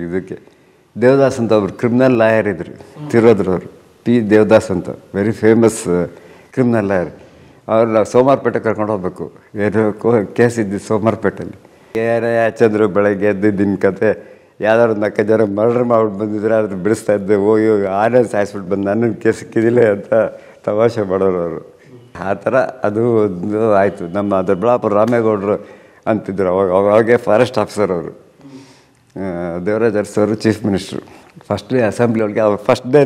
ಇದಕ್ಕೆ. ದೇವದಾಸ್ ಅಂತ ಒಬ್ರು ಕ್ರಿಮಿನಲ್ ಲಾಯರ್ ಇದ್ರು, ತಿರೋದ್ರವರು. ಪಿ. ದೇವದಾಸ್ ಅಂತ ವೆರಿ ಫೇಮಸ್ ಕ್ರಿಮಿನಲ್ ಲಾಯರ್ ಅವ್ರನ್ನ ಸೋಮಾರ್ಪೇಟೆ ಕರ್ಕೊಂಡು ಹೋಗ್ಬೇಕು. ಏನು ಕೇಸ್ ಇದ್ದು ಸೋಮಾರ್ಪೇಟೆಯಲ್ಲಿ ಏನೇ ಚಂದ್ರು ಬೆಳಗ್ಗೆ ದಿನ ಕತೆ, ಯಾವ್ದಾದ್ರು ನಾಲ್ಕು ಜನ ಮರ್ಡರ್ ಮಾಡ್ಬಿಟ್ಟು ಬಂದಿದ್ರೆ ಅದ್ರ ಬಿಡಿಸ್ತಾ ಇದ್ದೆ ಹೋಗಿ ಆನೆ ಸಾಯಿಸ್ಬಿಟ್ಟು ಬಂದು ನನ್ನ ಕೇಸ್ ಸಿಕ್ಕಿದಿಲ್ಲ ಅಂತ ತಮಾಷೆ ಮಾಡೋರು ಅವರು. ಆ ಥರ ಅದು ಒಂದು ಆಯಿತು. ನಮ್ಮ ದೊಡ್ಡಬಳ್ಳಾಪುರ ರಾಮೇಗೌಡರು ಅಂತಿದ್ರು, ಅವಾಗ, ಅವಾಗೆ ಫಾರೆಸ್ಟ್ ಆಫೀಸರ್ ಅವರು. ದೇವರಾಜ್ ಅರಸವರು ಚೀಫ್ ಮಿನಿಸ್ಟ್ರು. ಫಸ್ಟ್ ಅಸೆಂಬ್ಲಿ ಒಳಗೆ ಅವ್ರು ಫಸ್ಟ್ ಡೇ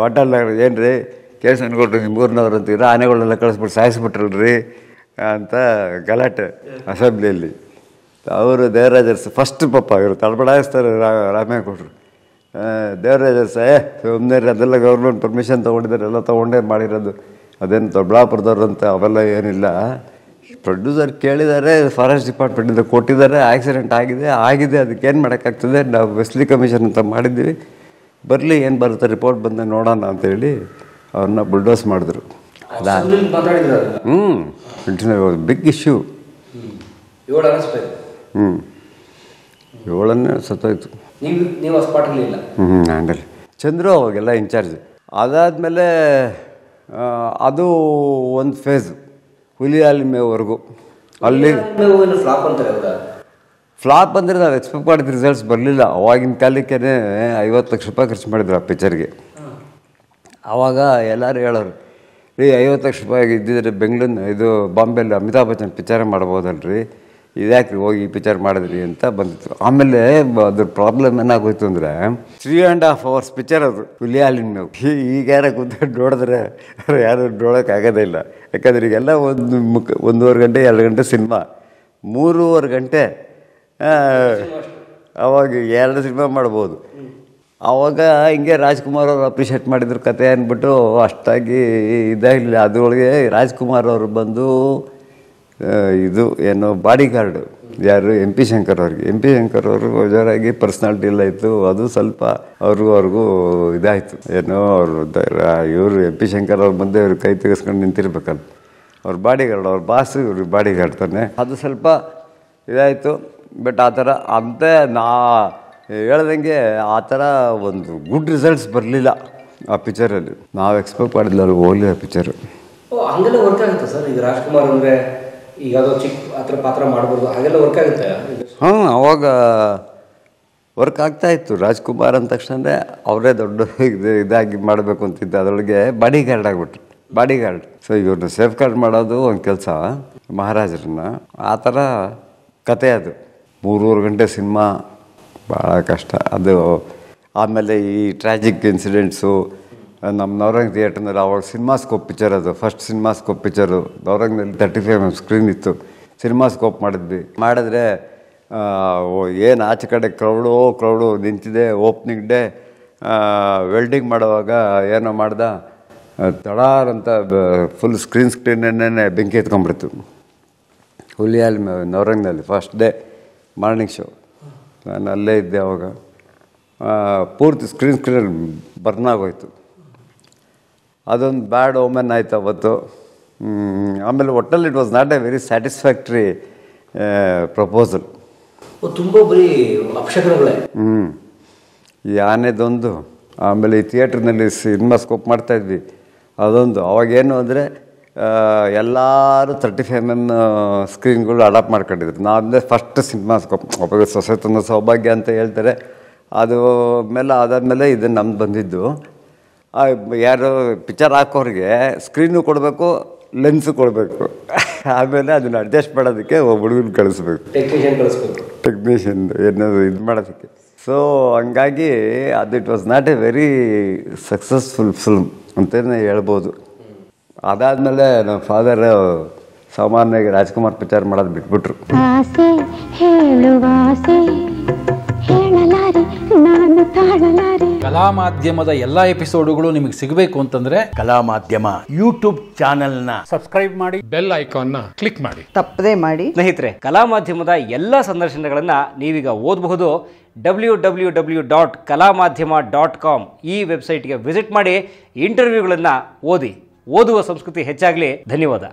ವಾಟರ್ ಏನು ರೀ ಕೇಸ್ ಅನ್ಕೊಟ್ರು ನಿಮ್ಮೂರಿನವ್ರು ಅಂತೀರ? ಆನೆಗಳೆಲ್ಲ ಕಳಿಸ್ಬಿಟ್ಟು ಸಾಯಿಸ್ಬಿಟ್ರಲ್ರಿ ಅಂತ ಗಲಾಟೆ ಅಸೆಂಬ್ಲಿಯಲ್ಲಿ. ಅವರು ದೇವರಾಜರ್ಸ್ ಫಸ್ಟ್ ಪಪ್ಪ ಇವರು ತಡಬಡಾಯಿಸ್ತಾರೆ ರಾಮೇ ಕೊಟ್ರು ದೇವರಾಜರ್ಸ್ ಏ ಸುಮ್ಮನೆ ಅದೆಲ್ಲ ಗೌರ್ಮೆಂಟ್ ಪರ್ಮಿಷನ್ ತೊಗೊಂಡಿದ್ದಾರೆ, ಎಲ್ಲ ತೊಗೊಂಡೇ ಮಾಡಿರೋದು. ಅದೇನು ದೊಡ್ಡಬಳ್ಳಾಪುರದವ್ರು ಅಂತ ಅವೆಲ್ಲ ಏನಿಲ್ಲ. ಪ್ರೊಡ್ಯೂಸರ್ ಕೇಳಿದ್ದಾರೆ ಫಾರೆಸ್ಟ್ ಡಿಪಾರ್ಟ್ಮೆಂಟಿಂದ ಕೊಟ್ಟಿದ್ದಾರೆ ಆಕ್ಸಿಡೆಂಟ್ ಆಗಿದೆ ಆಗಿದೆ, ಅದಕ್ಕೆ ಏನು ಮಾಡೋಕ್ಕಾಗ್ತದೆ? ನಾವು ವೆಸ್ಲಿ ಕಮಿಷನ್ ಅಂತ ಮಾಡಿದ್ದೀವಿ. ಬರಲಿ, ಏನು ಬರುತ್ತೆ ರಿಪೋರ್ಟ್ ಬಂದ ನೋಡೋಣ ಅಂತೇಳಿ ಅವ್ರನ್ನ ಬುಲ್ಡೋಸ್ ಮಾಡಿದ್ರು. ಹ್ಞೂ ಬಿಗ್ ಇಶ್ಯೂ ಹ್ಞೂ ಏಳನ್ನೇ ಸತ್ತೋಯ್ತು. ನೀವು ಹ್ಞೂ ಹಂಗಲ್ಲಿ. ಚಂದ್ರು ಅವಾಗೆಲ್ಲ ಇನ್ಚಾರ್ಜ್ ಅದಾದಮೇಲೆ ಅದು ಒಂದು ಫೇಸ್ ಹುಲಿ ಮೇವರೆಗೂ ಅಲ್ಲಿ ಫ್ಲಾಪ್ ಅಂದರೆ ನಾವು ಎಕ್ಸ್ಪೆಕ್ಟ್ ಮಾಡಿದ ರಿಸಲ್ಟ್ಸ್ ಬರಲಿಲ್ಲ. ಅವಾಗಿನ ಕಾಲಕ್ಕೆ ಐವತ್ತು ಲಕ್ಷ ರೂಪಾಯಿ ಖರ್ಚು ಮಾಡಿದ್ರು ಆ ಪಿಕ್ಚರ್ಗೆ ಆವಾಗ ಎಲ್ಲರೂ ಹೇಳೋರು, ರೀ, ಐವತ್ತು ಲಕ್ಷ ರೂಪಾಯಿ ಇದ್ದಿದ್ರೆ ಬೆಂಗಳೂರಿನ, ಇದು ಬಾಂಬೆಲಿ ಅಮಿತಾಬ್ ಬಚ್ಚನ್ ಪಿಕ್ಚರ್ ಮಾಡ್ಬೋದಲ್ರಿ? ಇದ್ಯಾಕೆ ಹೋಗಿ ಪಿಚ್ಚರ್ ಮಾಡಿದ್ರಿ? ಅಂತ ಬಂದಿತ್ತು ಆಮೇಲೆ ಅದ್ರ ಪ್ರಾಬ್ಲಮ್ ಏನಾಗೋಯ್ತು ಅಂದರೆ three and half hours picture ಅದು, ಹುಲಿ ಹಾಲಿನ ಮೇವು. ಈಗ ಯಾರ ಕೂತ್ಕೊಂಡು ನೋಡಿದ್ರೆ ಯಾರು ನೋಡೋಕೆ ಆಗೋದೇ ಇಲ್ಲ. ಯಾಕಂದ್ರೆ ಈಗೆಲ್ಲ ಒಂದು ಮುಕ್ ಒಂದೂವರೆ ಗಂಟೆ, ಎರಡು ಗಂಟೆ ಸಿನಿಮಾ. ಮೂರುವರೆ ಗಂಟೆ ಅವಾಗ ಎರಡು ಸಿನಿಮಾ ಮಾಡ್ಬೋದು. ಆವಾಗ ಹಿಂಗೆ ರಾಜ್ಕುಮಾರ್ ಅವರು ಅಪ್ರಿಷಿಯೇಟ್ ಮಾಡಿದ್ರು ಕತೆ ಅಂದ್ಬಿಟ್ಟು ಅಷ್ಟಾಗಿ ಇದಾಗಲಿಲ್ಲ. ಅದರೊಳಗೆ ರಾಜ್ಕುಮಾರ್ ಅವರು ಬಂದು ಇದು ಏನು ಬಾಡಿ ಗಾರ್ಡು ಯಾರು ಎಂ ಪಿ ಶಂಕರ್ ಅವ್ರಿಗೆ. ಎಂ ಪಿ ಶಂಕರ್ ಅವರು ಜೋರಾಗಿ ಪರ್ಸ್ನಾಲಿಟಿ ಎಲ್ಲ ಇತ್ತು. ಅದು ಸ್ವಲ್ಪ ಅವ್ರಿಗೂ ಅವ್ರಿಗೂ ಇದಾಯಿತು. ಏನೋ ಅವರು ಇವರು ಎಂ ಪಿ ಶಂಕರ್ ಅವ್ರು ಬಂದು ಇವ್ರು ಕೈ ತೆಗೆಸ್ಕೊಂಡು ನಿಂತಿರ್ಬೇಕಲ್ಲ. ಅವ್ರ ಬಾಡಿ ಗಾರ್ಡ್ ಅವ್ರ ಬಾಸ್ ಇವ್ರಿಗೆ ಬಾಡಿ ಗಾರ್ಡ್ ತಾನೆ. ಅದು ಸ್ವಲ್ಪ ಇದಾಯಿತು. ಬಟ್ ಆ ಥರ, ಅಂತ ನಾ ಹೇಳ್ದಂಗೆ ಆ ಥರ ಒಂದು ಗುಡ್ ರಿಸಲ್ಟ್ಸ್ ಬರಲಿಲ್ಲ ಆ ಪಿಕ್ಚರಲ್ಲಿ ನಾವು ಎಕ್ಸ್ಪೆಕ್ಟ್ ಮಾಡಿದ್ಲ ಅಲ್ಲಿ ಓನ್ಲಿ ಆ ಪಿಕ್ಚರು ಹಂಗೆಲ್ಲ ವರ್ಕ್ ಆಗುತ್ತೆ ಸರ್? ಈಗ ರಾಜ್ಕುಮಾರ್ ಅಂದರೆ ಈಗ ಅದು ಚಿಕ್ಕ ಆ ಥರ ಪಾತ್ರ ಮಾಡ್ಬೋದು ಹಾಗೆಲ್ಲ ವರ್ಕ್ ಆಗುತ್ತೆ? ಹಾಂ ಅವಾಗ ವರ್ಕ್ ಆಗ್ತಾ ಇತ್ತು. ರಾಜ್ಕುಮಾರ್ ಅಂದ ತಕ್ಷಣ ಅವರೇ ದೊಡ್ಡ ಇದು ಇದಾಗಿ ಮಾಡಬೇಕು ಅಂತಿದ್ದ. ಅದರೊಳಗೆ ಬಾಡಿ ಗಾರ್ಡ್ ಆಗಿಬಿಟ್ರು. ಬಾಡಿ ಗಾರ್ಡ್ ಸೊ ಇವ್ರನ್ನ ಸೇಫ್ ಗಾರ್ಡ್ ಮಾಡೋದು ಒಂದು ಕೆಲಸ ಮಹಾರಾಜರನ್ನ. ಆ ಥರ ಕತೆ ಅದು. ಮೂರುವರೆ ಗಂಟೆ ಸಿನಿಮಾ ಭಾಳ ಕಷ್ಟ. ಅದು ಆಮೇಲೆ ಈ ಟ್ರಾಜಿಕ್ ಇನ್ಸಿಡೆಂಟ್ಸು ನಮ್ಮ ನವರಂಗ್ ಥಿಯೇಟ್ರ್ನಲ್ಲಿ ಅವಾಗ ಸಿನಿಮಾಸ್ಕೋಪ್ ಪಿಕ್ಚರ್ ಅದು ಫಸ್ಟ್ ಸಿನಿಮಾಸ್ಕೋಪ್ ಪಿಕ್ಚರು ನವರಂಗ್ನಲ್ಲಿ ತರ್ಟಿ ಫೈವ್ ಎಂ ಸ್ಕ್ರೀನ್ ಇತ್ತು ಸಿನಿಮಾಸ್ಕೋಪ್ ಮಾಡಿದ್ವಿ. ಮಾಡಿದ್ರೆ ಏನು ಆಚೆ ಕಡೆ ಕ್ರೌಡು ಕ್ರೌಡು ನಿಂತಿದೆ ಓಪ್ನಿಂಗ್ ಡೇ ವೆಲ್ಡಿಂಗ್ ಮಾಡುವಾಗ ಏನೋ ಮಾಡ್ದ ತಡಾರ್ ಅಂತ ಫುಲ್ ಸ್ಕ್ರೀನ್ ಸ್ಕ್ರೀನನ್ನೇ ಬೆಂಕಿ ಎತ್ಕೊಂಡ್ಬಿಡ್ತು. ಹುಲಿಯಲ್ಲಿ ನವರಂಗ್ನಲ್ಲಿ ಫಸ್ಟ್ ಡೇ ಮಾರ್ನಿಂಗ್ ಶೋ ನಾನು ಅಲ್ಲೇ ಇದ್ದೆ ಅವಾಗ. ಪೂರ್ತಿ ಸ್ಕ್ರೀನ್ ಸ್ಕ್ರೀನ್ ಬರ್ನ್ ಆಗೋಯ್ತು. ಅದೊಂದು ಬ್ಯಾಡ್ ಓಮೆನ್ ಆಯ್ತು ಅವತ್ತು. ಆಮೇಲೆ ಒಟ್ಟಲ್ಲಿ it was not a very satisfactory proposal ತುಂಬ ಬರೀ ಅಪಶಕನಗಳೇ. ಹ್ಞೂ ಈ ಆನೆದೊಂದು ಆಮೇಲೆ ಈ ಥಿಯೇಟ್ರ್ನಲ್ಲಿ ಸಿನಿಮಾ ಸ್ಕೋಪ್ ಮಾಡ್ತಾಯಿದ್ವಿ ಅದೊಂದು ಅವಾಗೇನು ಅಂದರೆ ಎಲ್ಲರೂ ತರ್ಟಿ ಫೈವ್ ಎಂ ಸ್ಕ್ರೀನ್ಗಳು ಅಡಾಪ್ಟ್ ಮಾಡ್ಕೊಂಡಿದ್ರು. ನಾವು ಫಸ್ಟ್ ಸಿನಿಮಾ ಒಬ್ಬ ಸೊಸೈತನ ಸೌಭಾಗ್ಯ ಅಂತ ಹೇಳ್ತಾರೆ. ಅದು ಮೇಲೆ ಅದಾದಮೇಲೆ ಇದು ನಮ್ದು ಬಂದಿದ್ದು. ಯಾರು ಪಿಕ್ಚರ್ ಹಾಕೋರಿಗೆ ಸ್ಕ್ರೀನು ಕೊಡಬೇಕು ಲೆನ್ಸು ಕೊಡಬೇಕು. ಆಮೇಲೆ ಅದನ್ನು ಅಡ್ಜಸ್ಟ್ ಮಾಡೋದಕ್ಕೆ ಒಬ್ಬ ಹುಡುಗನ ಕಳಿಸ್ಬೇಕು. ಟೆಕ್ನಿಷಿಯನ್ ಕಳಿಸ್ಬೇಕು. ಟೆಕ್ನಿಷಿಯನ್ ಏನಾದ್ರು ಇದು ಮಾಡೋದಕ್ಕೆ. ಸೊ ಹಂಗಾಗಿ ಅದು it was not a very successful film ಅಂತಲೇ ಹೇಳ್ಬೋದು. ಅದಾದಮೇಲೆ ನಮ್ಮ ಫಾದರ್ ಸಾಮಾನ್ಯವಾಗಿ ರಾಜ್ಕುಮಾರ್ ಪಿಕ್ಚರ್ ಮಾಡೋದು ಬಿಟ್ಬಿಟ್ರು. ಆಸೆ ಹೇಳುವ ಆಸೆ ನಾನು ತಾಳಲಾರೆ. ಕಲಾ ಮಾಧ್ಯಮದ ಎಲ್ಲಾ ಎಪಿಸೋಡುಗಳು ನಿಮಗೆ ಸಿಗಬೇಕು ಅಂತಂದ್ರೆ ಕಲಾ ಮಾಧ್ಯಮ ಯೂಟ್ಯೂಬ್ ಮಾಡಿ ಬೆಲ್ ಐಕಾನ್ನ ಕ್ಲಿಕ್ ಮಾಡಿ. ತಪ್ಪದೇ ಮಾಡಿ. ಸ್ನೇಹಿತರೆ ಕಲಾ ಮಾಧ್ಯಮದ ಎಲ್ಲ ಸಂದರ್ಶನಗಳನ್ನು ನೀವೀಗ ಓದಬಹುದು. ಡಬ್ಲ್ಯೂ ಡಬ್ಲ್ಯೂ ಡಬ್ಲ್ಯೂ ಡಾಟ್ ಕಲಾ ಮಾಧ್ಯಮ ಡಾಟ್ ಕಾಮ್ ಈ ವೆಬ್ಸೈಟ್ಗೆ ವಿಸಿಟ್ ಮಾಡಿ ಇಂಟರ್ವ್ಯೂಗಳನ್ನು ಓದಿ. ಓದುವ ಸಂಸ್ಕೃತಿ ಹೆಚ್ಚಾಗಲಿ. ಧನ್ಯವಾದ.